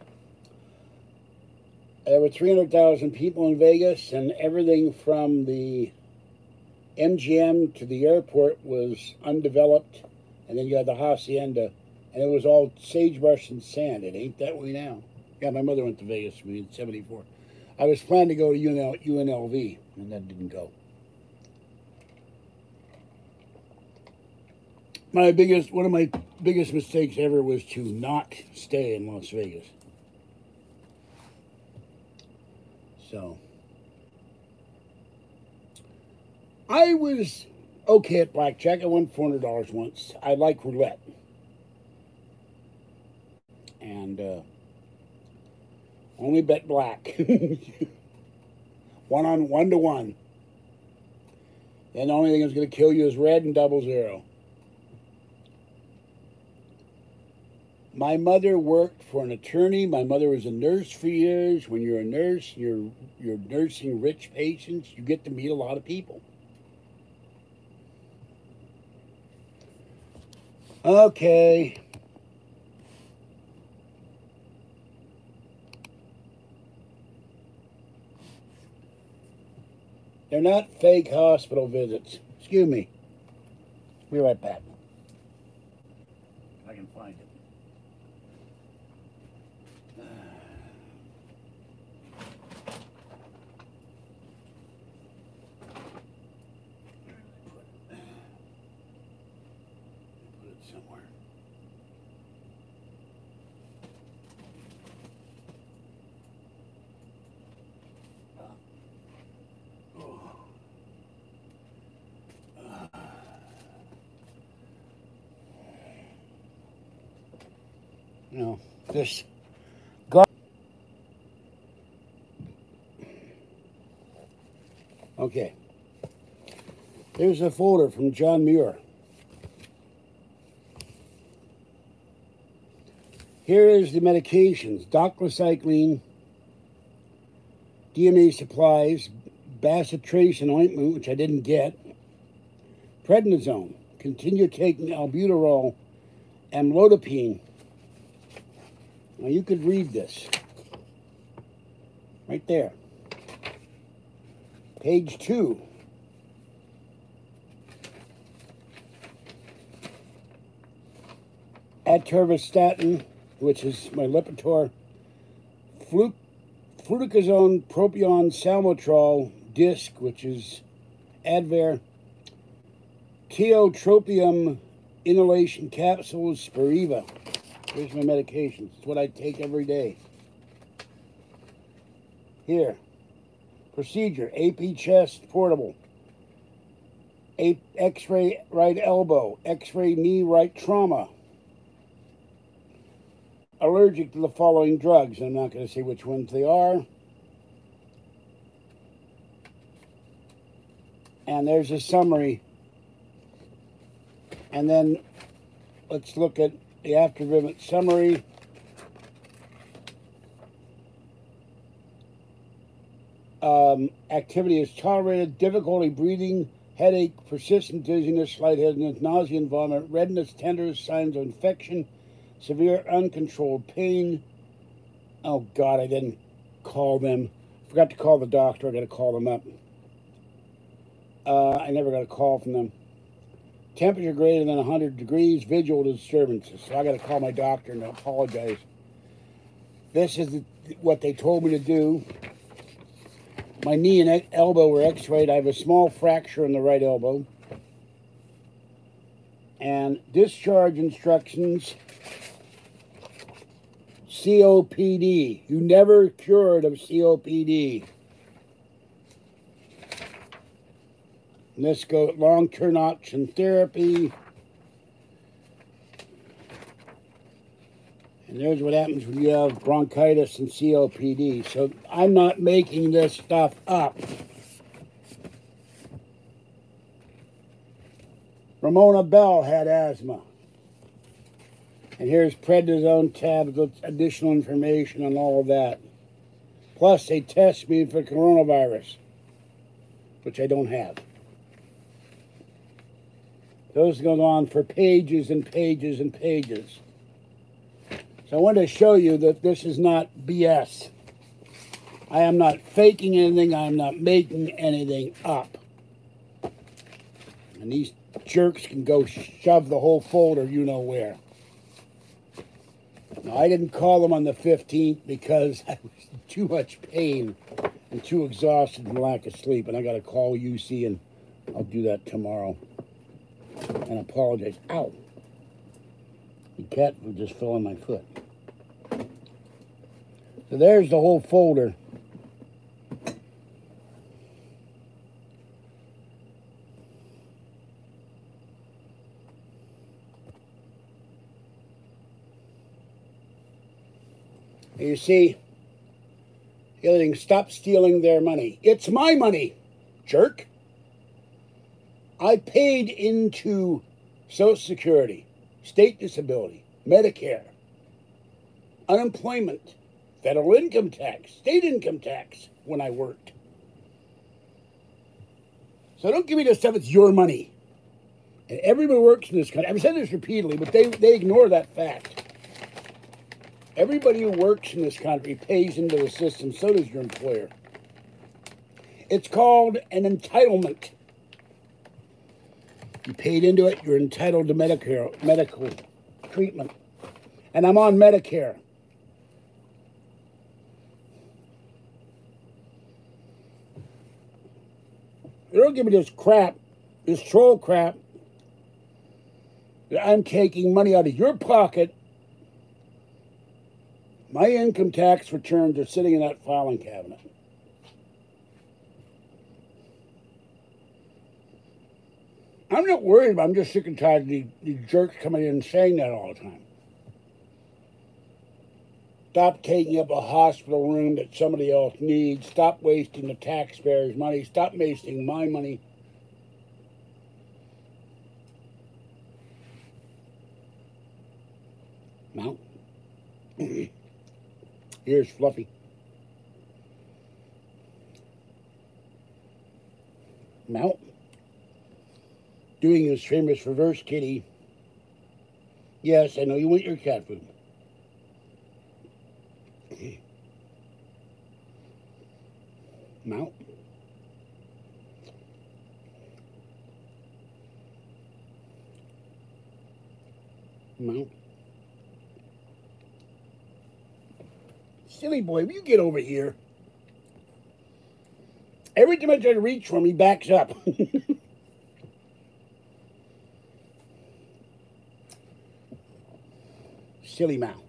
there were 300,000 people in Vegas, and everything from the MGM to the airport was undeveloped. And then you had the Hacienda, and it was all sagebrush and sand. It ain't that way now. Yeah, my mother went to Vegas with me in 74. I was planning to go to UNL, UNLV, and that didn't go. My biggest, one of my biggest mistakes ever was to not stay in Las Vegas. So I was okay at blackjack. I won four hundred dollars once. I like roulette, and uh, only bet black. one on one to one. Then the only thing that's going to kill you is red and double zero. My mother worked for an attorney. My mother was a nurse for years. When you're a nurse, you're you're nursing rich patients. You get to meet a lot of people. Okay. They're not fake hospital visits. Excuse me. Be right back. I can find it. You know, this Okay. Here's a folder from John Muir. Here is the medications. Doxycycline, DMA supplies, bacitracin ointment, which I didn't get, prednisone, continue taking albuterol, amlodipine. Now you could read this right there. Page two. Atorvastatin, which is my Lipitor, flu- fluticasone, propion, salmeterol, disc, which is Advair, tiotropium inhalation capsules, Spiriva. Here's my medications. It's what I take every day. Here, procedure, AP chest portable, A- X-ray right elbow, X-ray knee right trauma. Allergic to the following drugs. I'm not going to say which ones they are. And there's a summary. And then let's look at the after visit summary. Um, activity is tolerated, difficulty breathing, headache, persistent dizziness, lightheadedness, nausea and vomit, redness, tenderness, signs of infection, severe uncontrolled pain. Oh God, I didn't call them. Forgot to call the doctor. I got to call them up. Uh, I never got a call from them. Temperature greater than 100 degrees, visual disturbances. So I got to call my doctor and apologize. This is what they told me to do. My knee and elbow were x-rayed. I have a small fracture in the right elbow. And discharge instructions COPD. You never cured of COPD. This go long-term oxygen therapy. And there's what happens when you have bronchitis and COPD. So I'm not making this stuff up. Ramona Bell had asthma. And here's prednisone tablets, additional information on all of that. Plus, they test me for coronavirus, which I don't have. Those go on for pages and pages and pages. So I want to show you that this is not BS. I am not faking anything. I am not making anything up. And these jerks can go shove the whole folder you know where. Now, I didn't call them on the 15th because I was in too much pain and too exhausted from lack of sleep. And I got to call UC and I'll do that tomorrow. And apologize. Ow. The cat just fell on my foot. So there's the whole folder. You see, the other thing, stop stealing their money. It's my money, jerk. I paid into Social Security, state disability, Medicare, unemployment, federal income tax, state income tax when I worked. So don't give me this stuff, it's your money. And everybody works in this country. I've said this repeatedly, but they, they ignore that fact. Everybody who works in this country pays into the system, so does your employer. It's called an entitlement. You paid into it, you're entitled to Medicare, medical treatment. And I'm on Medicare. They don't give me this crap, this troll crap. that I'm taking money out of your pocket. My income tax returns are sitting in that filing cabinet. I'm not worried about I'm just sick and tired of these, these jerks coming in and saying that all the time. Stop taking up a hospital room that somebody else needs. Stop wasting the taxpayers' money. Stop wasting my money. Now, here's Fluffy. Mount. Doing his famous reverse kitty. Yes, I know you want your cat food. Mount. Mount. Silly boy, will you get over here? Every time I try to reach for him, he backs up. Silly mouth.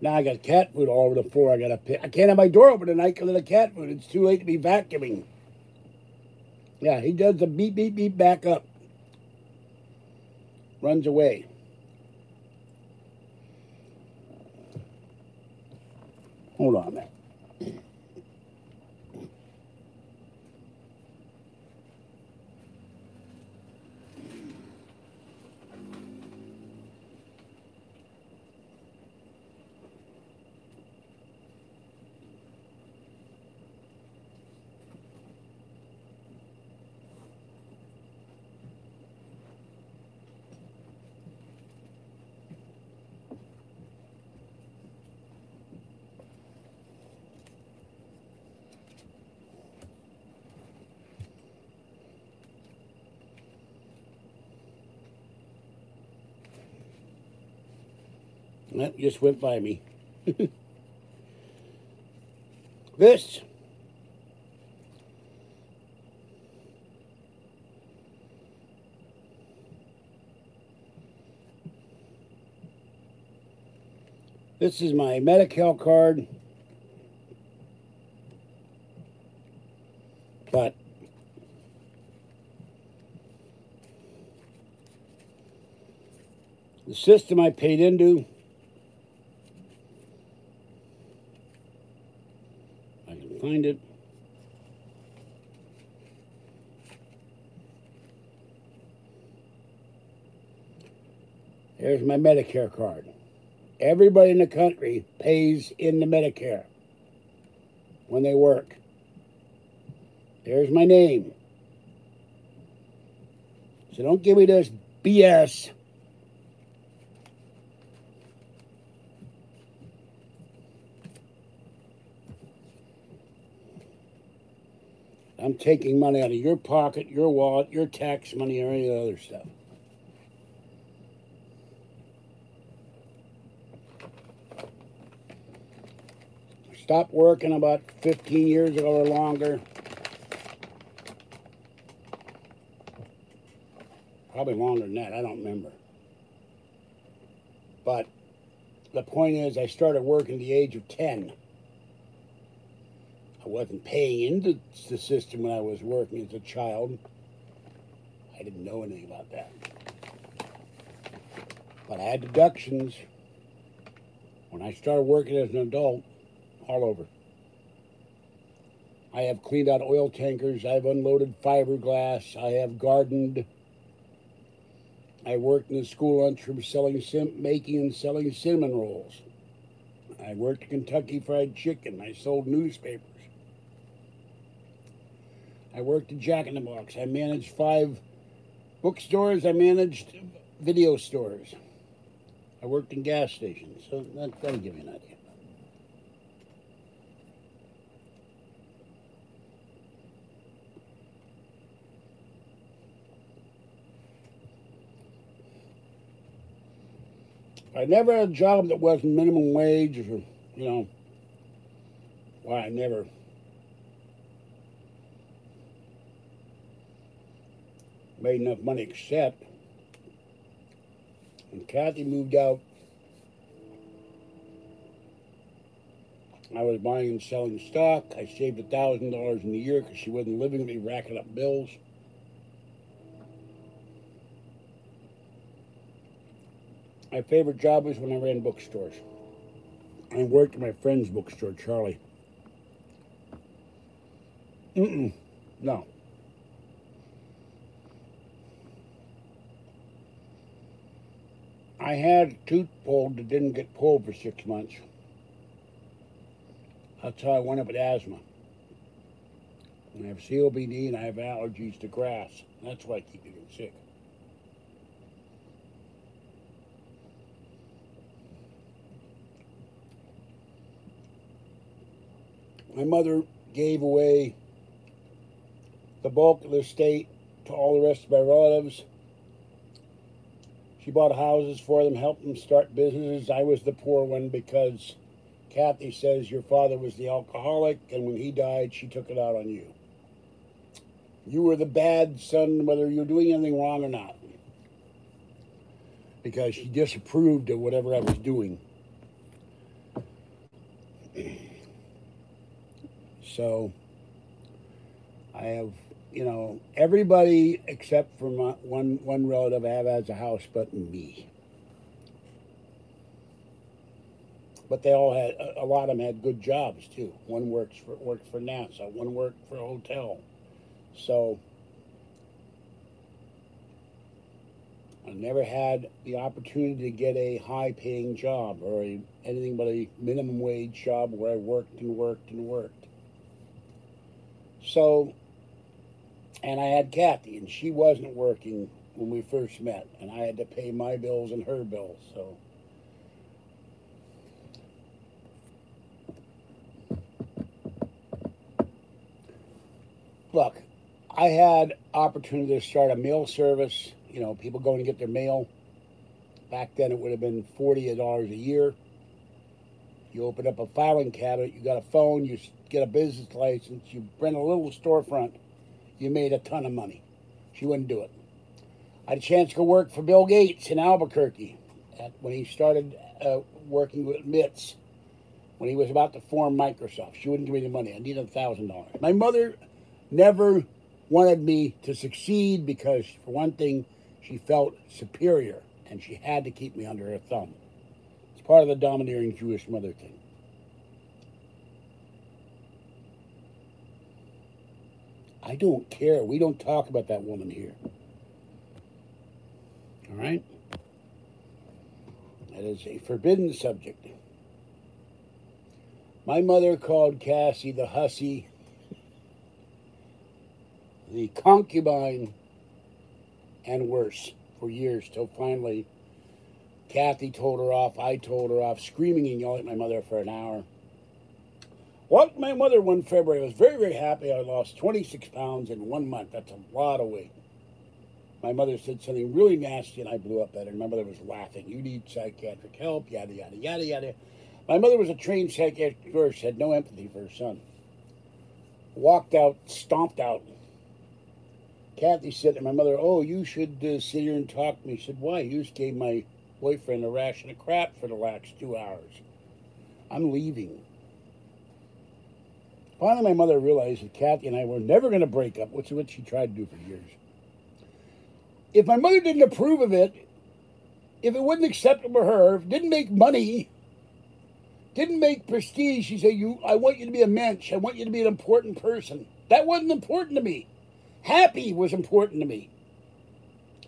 Now I got cat food all over the floor. I got to pick. I can't have my door open tonight because of the cat food. It's too late to be vacuuming. Yeah, he does the beep, beep, beep back up. Runs away. Hold on a That just went by me. this This is my Medi-Cal card. But the system I paid into find it. My Medicare card. Everybody in the country pays in the Medicare when they work. There's my name. So don't give me this BS. I'm taking money out of your pocket, your wallet, your tax money, or any other stuff. Stopped working about 15 years ago or longer. Probably longer than that, I don't remember. But the point is, I started working at the age of 10. I wasn't paying into the system when I was working as a child. I didn't know anything about that. But I had deductions when I started working as an adult all over. I have cleaned out oil tankers. I've unloaded fiberglass. I have gardened. I worked in the school lunchroom selling, making and selling cinnamon rolls. I worked Kentucky Fried Chicken. I sold newspapers. I worked at Jack in the Box. I managed five bookstores. I managed video stores. I worked in gas stations. So that, that'll give you an idea. I never had a job that wasn't minimum wage or, you know, well, I never made enough money except when Kathy moved out, I was buying and selling stock. I saved a thousand dollars in a year because she wasn't living with me, racking up bills. My favorite job was when I ran bookstores. I worked at my friend's bookstore, Charlie. Mm-mm, no. I had a tooth pulled that didn't get pulled for six months. That's how I went up with asthma. I have COPD and I have allergies to grass. That's why I keep getting sick. My mother gave away the bulk of the estate to all the rest of my relatives. She bought houses for them, helped them start businesses. I was the poor one because Kathy says your father was the alcoholic, and when he died, she took it out on you. You were the bad son, whether you're doing anything wrong or not. Because she disapproved of whatever I was doing. So I have, you know, everybody except for my one one relative I have has a house, but me. But they all had a lot of them had good jobs too. One works for worked for NASA, one worked for a hotel. So I never had the opportunity to get a high paying job or a, anything but a minimum wage job where I worked and worked and worked. So, and I had Kathy, and she wasn't working when we first met, and I had to pay my bills and her bills. So, look, I had opportunity to start a mail service. You know, people going to get their mail. Back then, it would have been forty dollars a year. You open up a filing cabinet. You got a phone. You get a business license. You rent a little storefront. You made a ton of money. She wouldn't do it. I had a chance to go work for Bill Gates in Albuquerque at, when he started uh, working with MITS when he was about to form Microsoft. She wouldn't give me the money. I needed a thousand dollars. My mother never wanted me to succeed because, for one thing, she felt superior and she had to keep me under her thumb. Part of the domineering Jewish mother thing. I don't care. We don't talk about that woman here. All right? That is a forbidden subject. My mother called Cassie the hussy, the concubine, and worse for years till finally Kathy told her off, I told her off, screaming and yelling at my mother for an hour. Walked my mother one February. I was very, very happy. I lost 26 pounds in one month. That's a lot of weight. My mother said something really nasty, and I blew up at her. My mother was laughing. You need psychiatric help, yada, yada, yada, yada. My mother was a trained psychiatric nurse, had no empathy for her son. Walked out, stomped out. Kathy said to my mother, Oh, you should uh, sit here and talk to me. She said, Why? You just gave my boyfriend a ration of crap for the last two hours. I'm leaving. Finally, my mother realized that Kathy and I were never going to break up, which is what she tried to do for years. If my mother didn't approve of it, if it wasn't acceptable to her, if it didn't make money, didn't make prestige, she said, "You, I want you to be a mensch. I want you to be an important person." That wasn't important to me. Happy was important to me.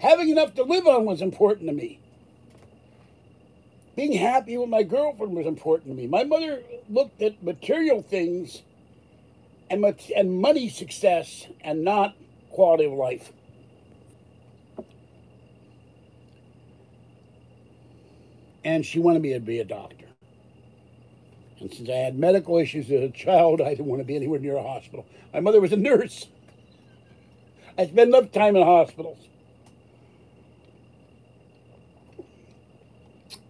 Having enough to live on was important to me. Being happy with my girlfriend was important to me. My mother looked at material things and, and money success and not quality of life. And she wanted me to be a doctor. And since I had medical issues as a child, I didn't want to be anywhere near a hospital. My mother was a nurse. I spent enough time in hospitals.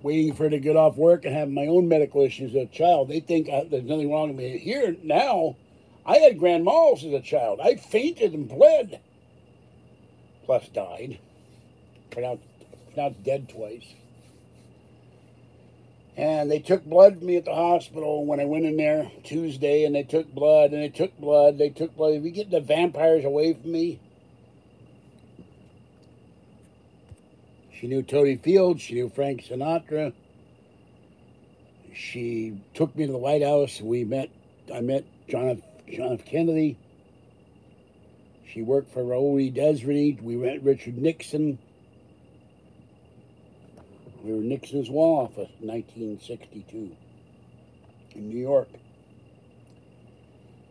Waiting for her to get off work and have my own medical issues as a child. They think I, there's nothing wrong with me. Here, now, I had grand mal as a child. I fainted and bled. Plus died. Pronounced, pronounced dead twice. And they took blood from me at the hospital when I went in there Tuesday, and they took blood, and they took blood, they took blood. If we get the vampires away from me. She knew Totie Field, she knew Frank Sinatra. She took me to the White House. We met, I met John F. John F. Kennedy. She worked for Raoul Desreny. We met Richard Nixon. We were Nixon's Law Office in 1962 in New York.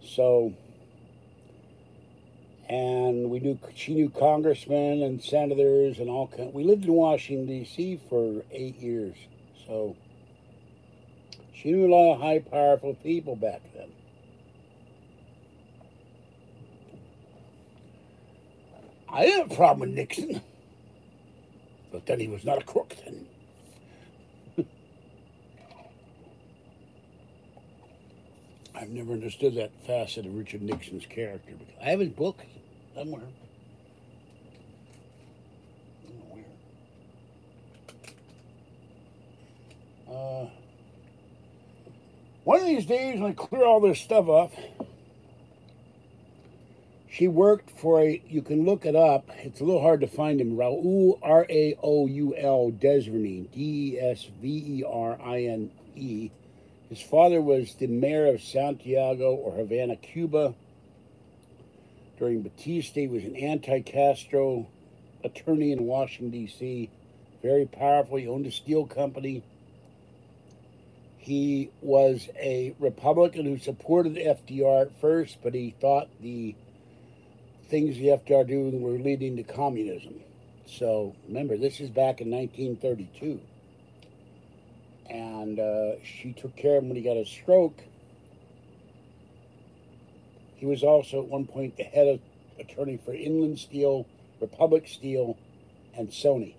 So and we knew she knew congressmen and senators and all kind. We lived in Washington D.C. for eight years, so she knew a lot of high, powerful people back then. I didn't a problem with Nixon, but then he was not a crook then. I've never understood that facet of Richard Nixon's character. I have his book somewhere. Uh, one of these days, when I clear all this stuff up, she worked for a, you can look it up, it's a little hard to find him, Raoul, R A O U L, Desvernine, D E S V E R I N E. His father was the mayor of Santiago or Havana, Cuba. During Batista, he was an anti Castro attorney in Washington, D.C., very powerful. He owned a steel company. He was a Republican who supported FDR at first, but he thought the things the FDR doing were leading to communism. So remember, this is back in 1932. And uh, she took care of him when he got a stroke. He was also at one point the head of attorney for Inland Steel, Republic Steel, and Sony.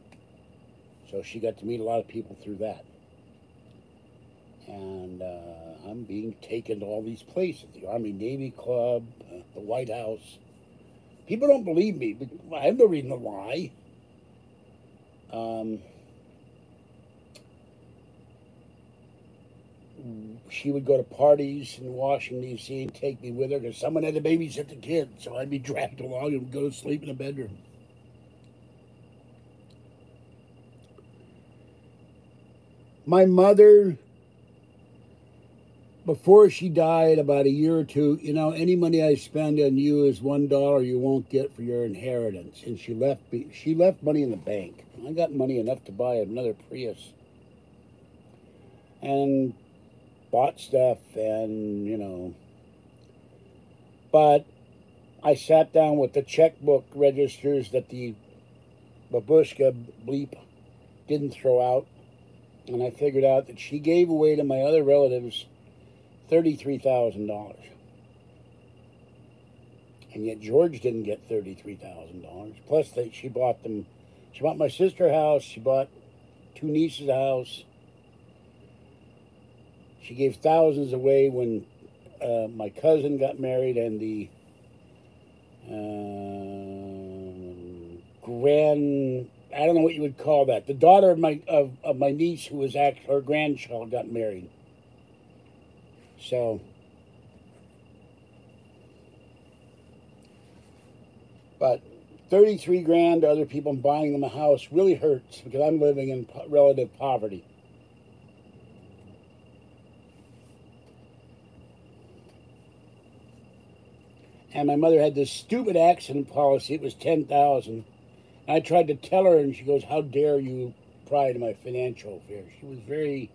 So she got to meet a lot of people through that and uh, I'm being taken to all these places the Army Navy Club, uh, the White House. People don't believe me, but I have no reason to lie. Um, she would go to parties in Washington, D.C., and take me with her because someone had to babysit the kids. So I'd be dragged along and go to sleep in the bedroom. My mother before she died, about a year or two, you know, any money I spend on you is one dollar you won't get for your inheritance. And she left me. She left money in the bank. I got money enough to buy another Prius, and bought stuff, and you know. But I sat down with the checkbook registers that the babushka bleep didn't throw out, and I figured out that she gave away to my other relatives $33,000. And yet George didn't get $33,000. Plus, they, she bought them, she bought my sister a house, she bought two nieces a house. She gave thousands away when uh, my cousin got married and the uh, grand I don't know what you would call that. The daughter of my of, of my niece who was actually her grandchild got married. So, but 33 grand to other people buying them a house really hurts because I'm living in relative poverty. And my mother had this stupid accident policy. It was 10,000. I tried to tell her and she goes, "How dare you pry into my financial affairs?" She was very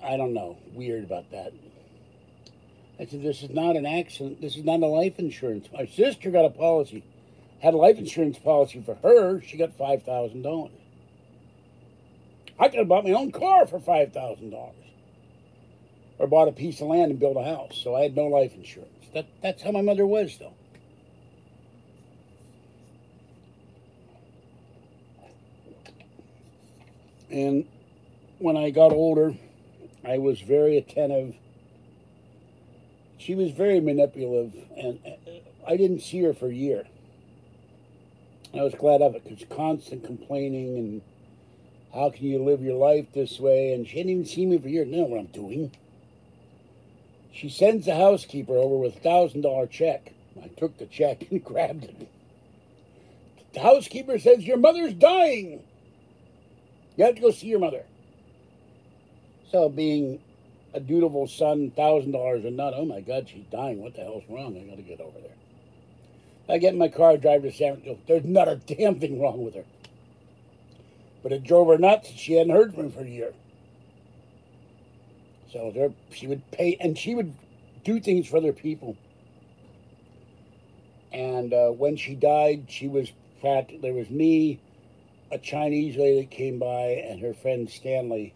I don't know, weird about that. I said, this is not an accident. This is not a life insurance. My sister got a policy, had a life insurance policy for her. She got $5,000. I could have bought my own car for $5,000 or bought a piece of land and built a house. So I had no life insurance. That, that's how my mother was, though. And when I got older, I was very attentive. She was very manipulative, and uh, I didn't see her for a year. I was glad of it because constant complaining and how can you live your life this way? And she hadn't even seen me for a year. Know what I'm doing. She sends the housekeeper over with a thousand dollar check. I took the check and grabbed it. The housekeeper says, Your mother's dying. You have to go see your mother. So being a dutiful son, thousand dollars a nut. Oh my God, she's dying. What the hell's wrong? I got to get over there. I get in my car, drive to San Francisco. There's not a damn thing wrong with her. But it drove her nuts. She hadn't heard from me for a year. So there, she would pay, and she would do things for other people. And uh, when she died, she was fat. There was me, a Chinese lady that came by, and her friend Stanley.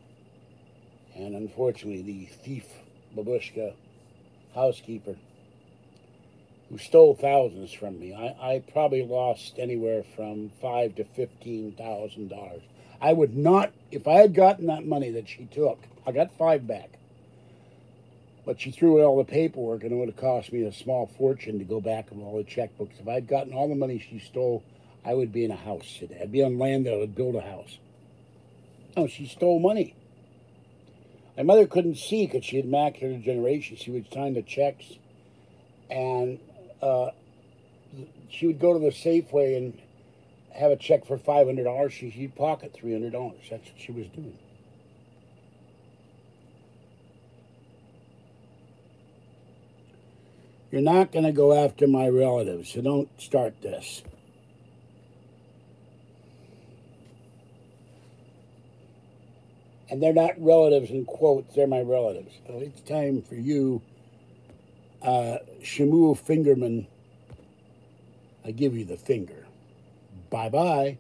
And unfortunately, the thief, Babushka, housekeeper, who stole thousands from me. I, I probably lost anywhere from five to fifteen thousand dollars. I would not, if I had gotten that money that she took, I got five back. But she threw away all the paperwork, and it would have cost me a small fortune to go back with all the checkbooks. If I'd gotten all the money she stole, I would be in a house today. I'd be on land that I would build a house. No, she stole money. My mother couldn't see because she had macular degeneration. She would sign the checks, and uh, she would go to the Safeway and have a check for five hundred dollars. She'd pocket three hundred dollars. That's what she was doing. You're not going to go after my relatives, so don't start this. And they're not relatives in quotes, they're my relatives. So it's time for you, uh, Shamu Fingerman. I give you the finger. Bye bye.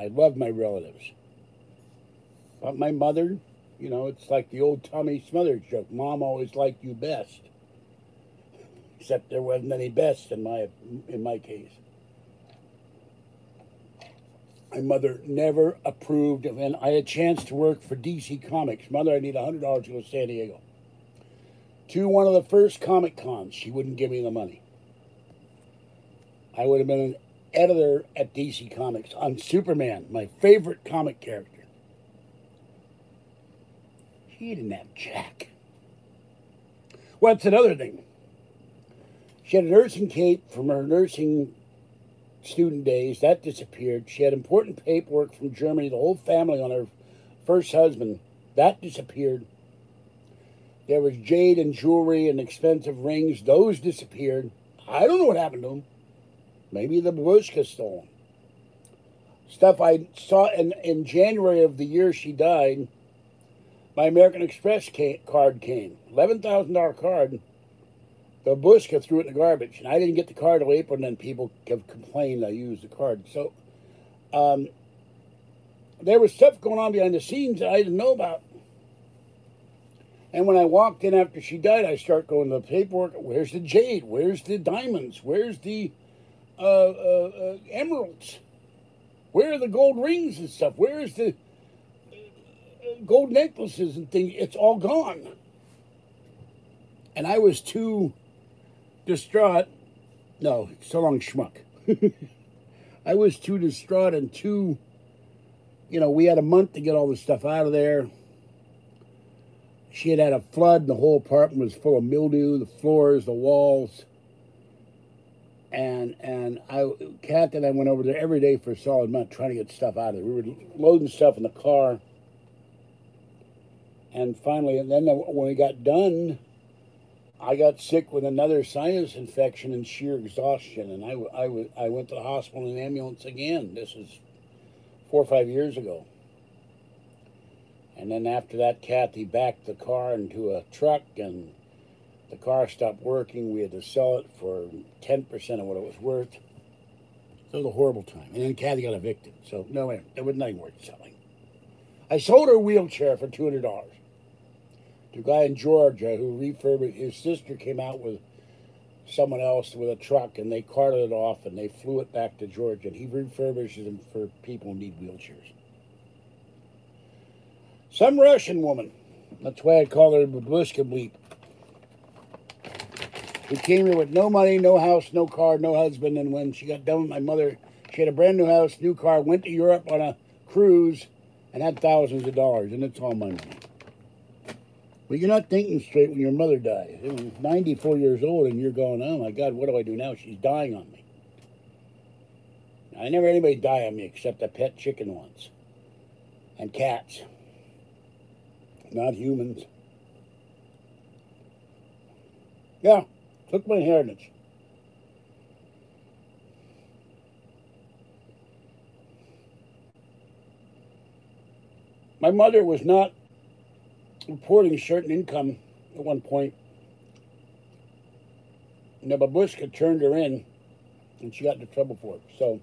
I love my relatives. But my mother, you know, it's like the old Tommy Smothers joke. Mom always liked you best. Except there wasn't any best in my in my case. My mother never approved of, and I had a chance to work for DC Comics. Mother, I need hundred dollars to go to San Diego. To one of the first Comic Cons, she wouldn't give me the money. I would have been an editor at DC Comics on Superman, my favorite comic character. She didn't have Jack. Well, that's another thing. She had a nursing cape from her nursing student days. That disappeared. She had important paperwork from Germany, the whole family on her first husband. That disappeared. There was jade and jewelry and expensive rings. Those disappeared. I don't know what happened to them. Maybe the Babushka stole them. Stuff I saw in, in January of the year she died, my American Express came, card came. $11,000 card. The Babushka threw it in the garbage. And I didn't get the card till April, and then people have complained I used the card. So um, there was stuff going on behind the scenes that I didn't know about. And when I walked in after she died, I start going to the paperwork. Where's the jade? Where's the diamonds? Where's the uh, uh, uh, emeralds? Where are the gold rings and stuff? Where's the gold necklaces and things? It's all gone. And I was too distraught. No, so long, schmuck. I was too distraught and too, you know, we had a month to get all this stuff out of there. She had had a flood, and the whole apartment was full of mildew, the floors, the walls. And and I, Kat and I went over there every day for a solid month trying to get stuff out of there. We were loading stuff in the car. And finally, and then when we got done, I got sick with another sinus infection and sheer exhaustion, and I, I, I went to the hospital in an ambulance again. This is four or five years ago. And then after that, Kathy backed the car into a truck, and the car stopped working. We had to sell it for 10% of what it was worth. It was a horrible time. And then Kathy got evicted. So, no, there was nothing worth selling. I sold her wheelchair for $200 to a guy in Georgia who refurbished. His sister came out with someone else with a truck, and they carted it off, and they flew it back to Georgia. And he refurbishes them for people who need wheelchairs. Some Russian woman, that's why I call her Babushka Bleep, who came here with no money, no house, no car, no husband, and when she got done with my mother, she had a brand new house, new car, went to Europe on a cruise, and had thousands of dollars, and it's all my money. But you're not thinking straight when your mother dies. You're 94 years old, and you're going, oh my God, what do I do now? She's dying on me. I never had anybody die on me except a pet chicken once. And cats. Not humans. Yeah, took my inheritance. My mother was not reporting certain income at one point. the babushka turned her in, and she got into trouble for it. So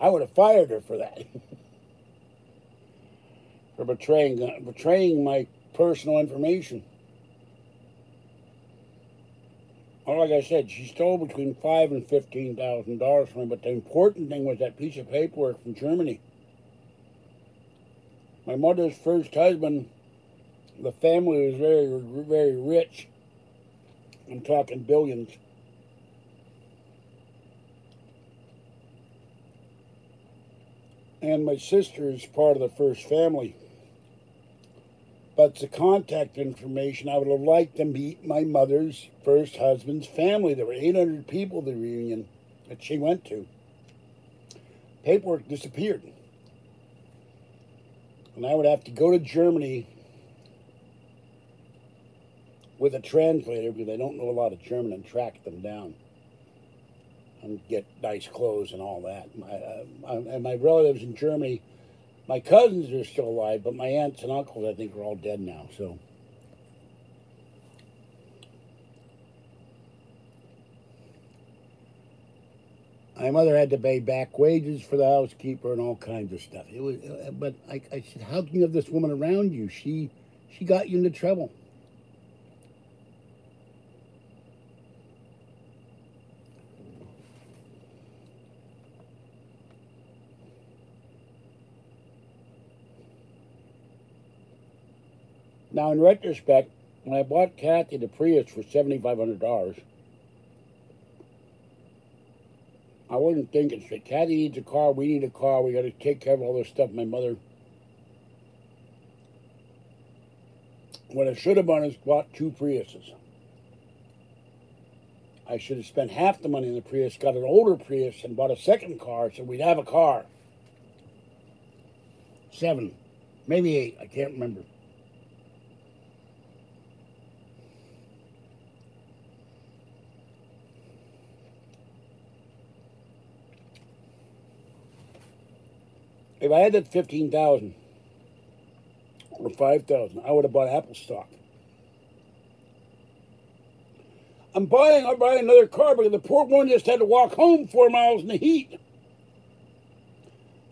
I would have fired her for that, for betraying uh, betraying my personal information. Well, like I said, she stole between five and fifteen thousand dollars from me. But the important thing was that piece of paperwork from Germany. My mother's first husband, the family was very, very rich. I'm talking billions. And my sister is part of the first family. But the contact information, I would have liked to meet my mother's first husband's family. There were 800 people at the reunion that she went to. Paperwork disappeared. And I would have to go to Germany with a translator because I don't know a lot of German and track them down and get nice clothes and all that. My, uh, and my relatives in Germany my cousins are still alive, but my aunts and uncles, I think, are all dead now. So. My mother had to pay back wages for the housekeeper and all kinds of stuff. It was, uh, but I, I said, "How can you have this woman around you? She, she got you into trouble." Now, in retrospect, when I bought Kathy the Prius for $7,500, I wasn't thinking straight. Kathy needs a car. We need a car. We got to take care of all this stuff. My mother. What I should have done is bought two Priuses. I should have spent half the money in the Prius, got an older Prius, and bought a second car so we'd have a car. Seven, maybe eight, I can't remember. If I had that fifteen thousand or five thousand, I would have bought Apple stock. I'm buying, I'm buying another car because the poor one just had to walk home four miles in the heat.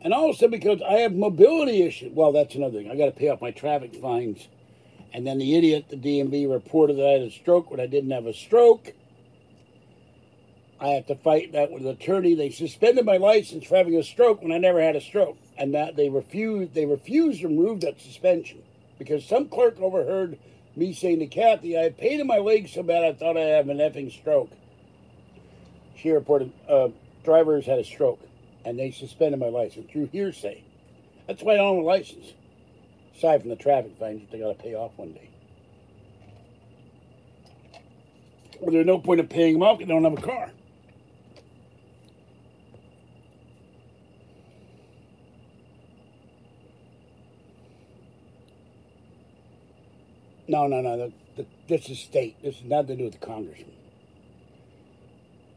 And also because I have mobility issues. Well, that's another thing. I got to pay off my traffic fines. And then the idiot, the DMV, reported that I had a stroke when I didn't have a stroke. I have to fight that with an attorney. They suspended my license for having a stroke when I never had a stroke and that they refused they refused to remove that suspension because some clerk overheard me saying to Kathy, I had pain in my leg so bad I thought I had an effing stroke. She reported uh, drivers had a stroke and they suspended my license through hearsay. That's why I don't have a license. Aside from the traffic fines that they got to pay off one day. Well, there's no point in paying them off because they don't have a car. No, no, no. The, the, this is state. This has nothing to do with the congressman.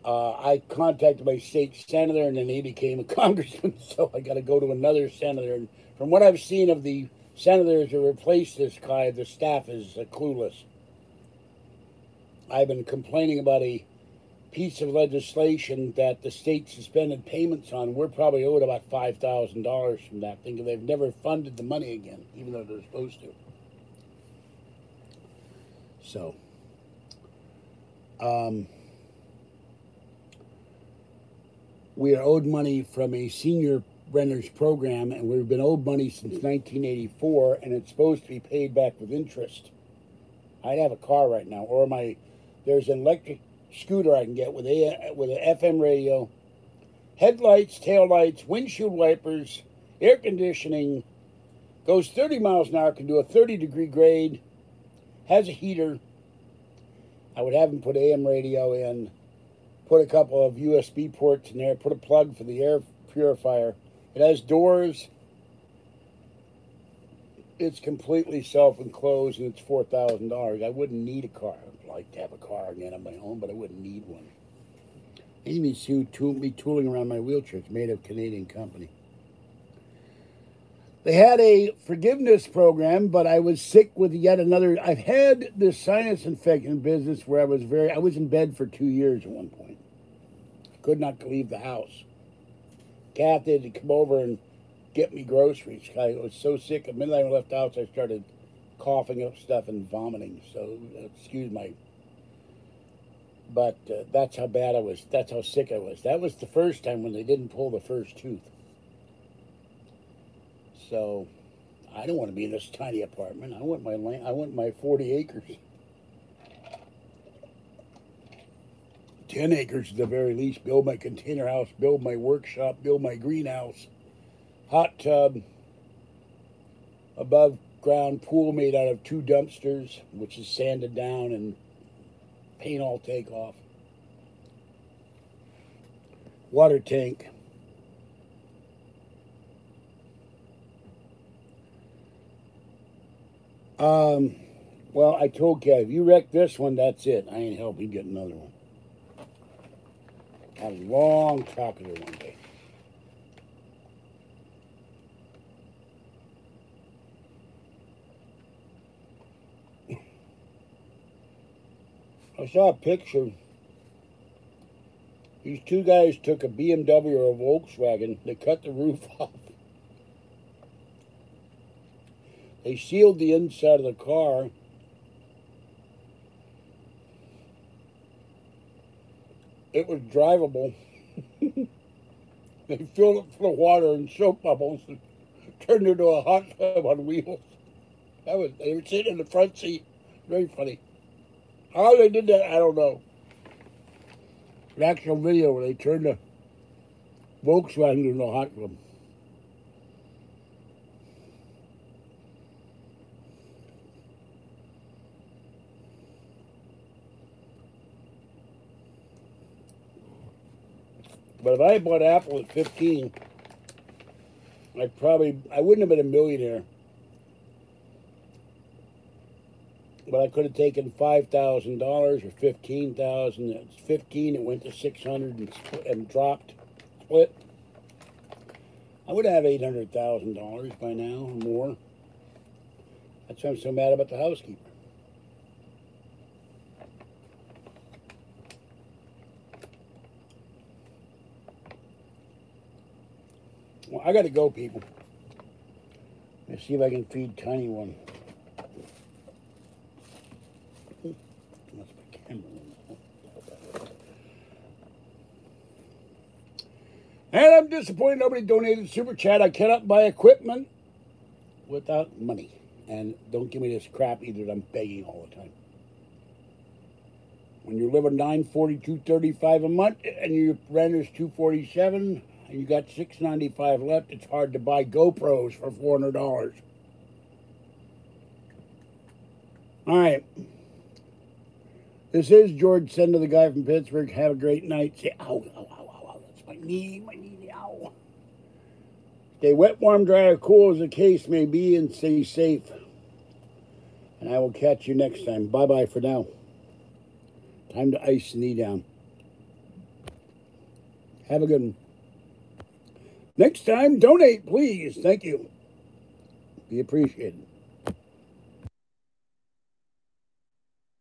Uh, I contacted my state senator, and then he became a congressman. So I got to go to another senator. And from what I've seen of the senators who replaced this guy, the staff is uh, clueless. I've been complaining about a piece of legislation that the state suspended payments on. We're probably owed about five thousand dollars from that, thinking they've never funded the money again, even though they're supposed to. So, um, we are owed money from a senior renters program, and we've been owed money since 1984, and it's supposed to be paid back with interest. I'd have a car right now, or my there's an electric scooter I can get with a with an FM radio, headlights, tail lights, windshield wipers, air conditioning. Goes 30 miles an hour, can do a 30 degree grade has a heater. I would have him put AM radio in, put a couple of USB ports in there, put a plug for the air purifier. It has doors. It's completely self-enclosed and it's four thousand dollars. I wouldn't need a car. I'd like to have a car again on my own, but I wouldn't need one. Even see me tooling around my wheelchair. It's made of Canadian company. They had a forgiveness program, but I was sick with yet another. I've had this sinus infection business where I was very, I was in bed for two years at one point. Could not leave the house. Kath had to come over and get me groceries. I was so sick. The minute I left the house, I started coughing up stuff and vomiting. So, excuse my. But uh, that's how bad I was. That's how sick I was. That was the first time when they didn't pull the first tooth. So I don't want to be in this tiny apartment. I want my land. I want my 40 acres. 10 acres at the very least. Build my container house, build my workshop, build my greenhouse. Hot tub, above ground pool made out of two dumpsters, which is sanded down and paint all take off. Water tank. Um, well, I told Kev, you wreck this one, that's it. I ain't helping you get another one. Had a long talk with her one day. I saw a picture. These two guys took a BMW or a Volkswagen. They cut the roof off. They sealed the inside of the car. It was drivable. they filled it full of water and soap bubbles and turned it into a hot tub on wheels. That was they were sitting in the front seat. Very funny. How they did that, I don't know. An actual video where they turned the Volkswagen into a hot tub. But if I bought Apple at 15, I'd probably, I wouldn't have been a millionaire. But I could have taken $5,000 or 15000 It's 15 it went to 600 and, and dropped, split. I would have $800,000 by now or more. That's why I'm so mad about the housekeeper. I got to go, people. Let's see if I can feed Tiny one. And I'm disappointed nobody donated super chat. I cannot buy equipment without money. And don't give me this crap either I'm begging all the time. When you're living 942.35 a month and your rent is 247 and you got 695 left, it's hard to buy GoPros for $400. All right. This is George Senda, the guy from Pittsburgh. Have a great night. Say, ow, ow, ow, ow, ow. That's my knee, my knee, ow. Stay wet, warm, dry, or cool as the case may be, and stay safe. And I will catch you next time. Bye-bye for now. Time to ice the knee down. Have a good one. Next time, donate, please. Thank you. Be appreciated.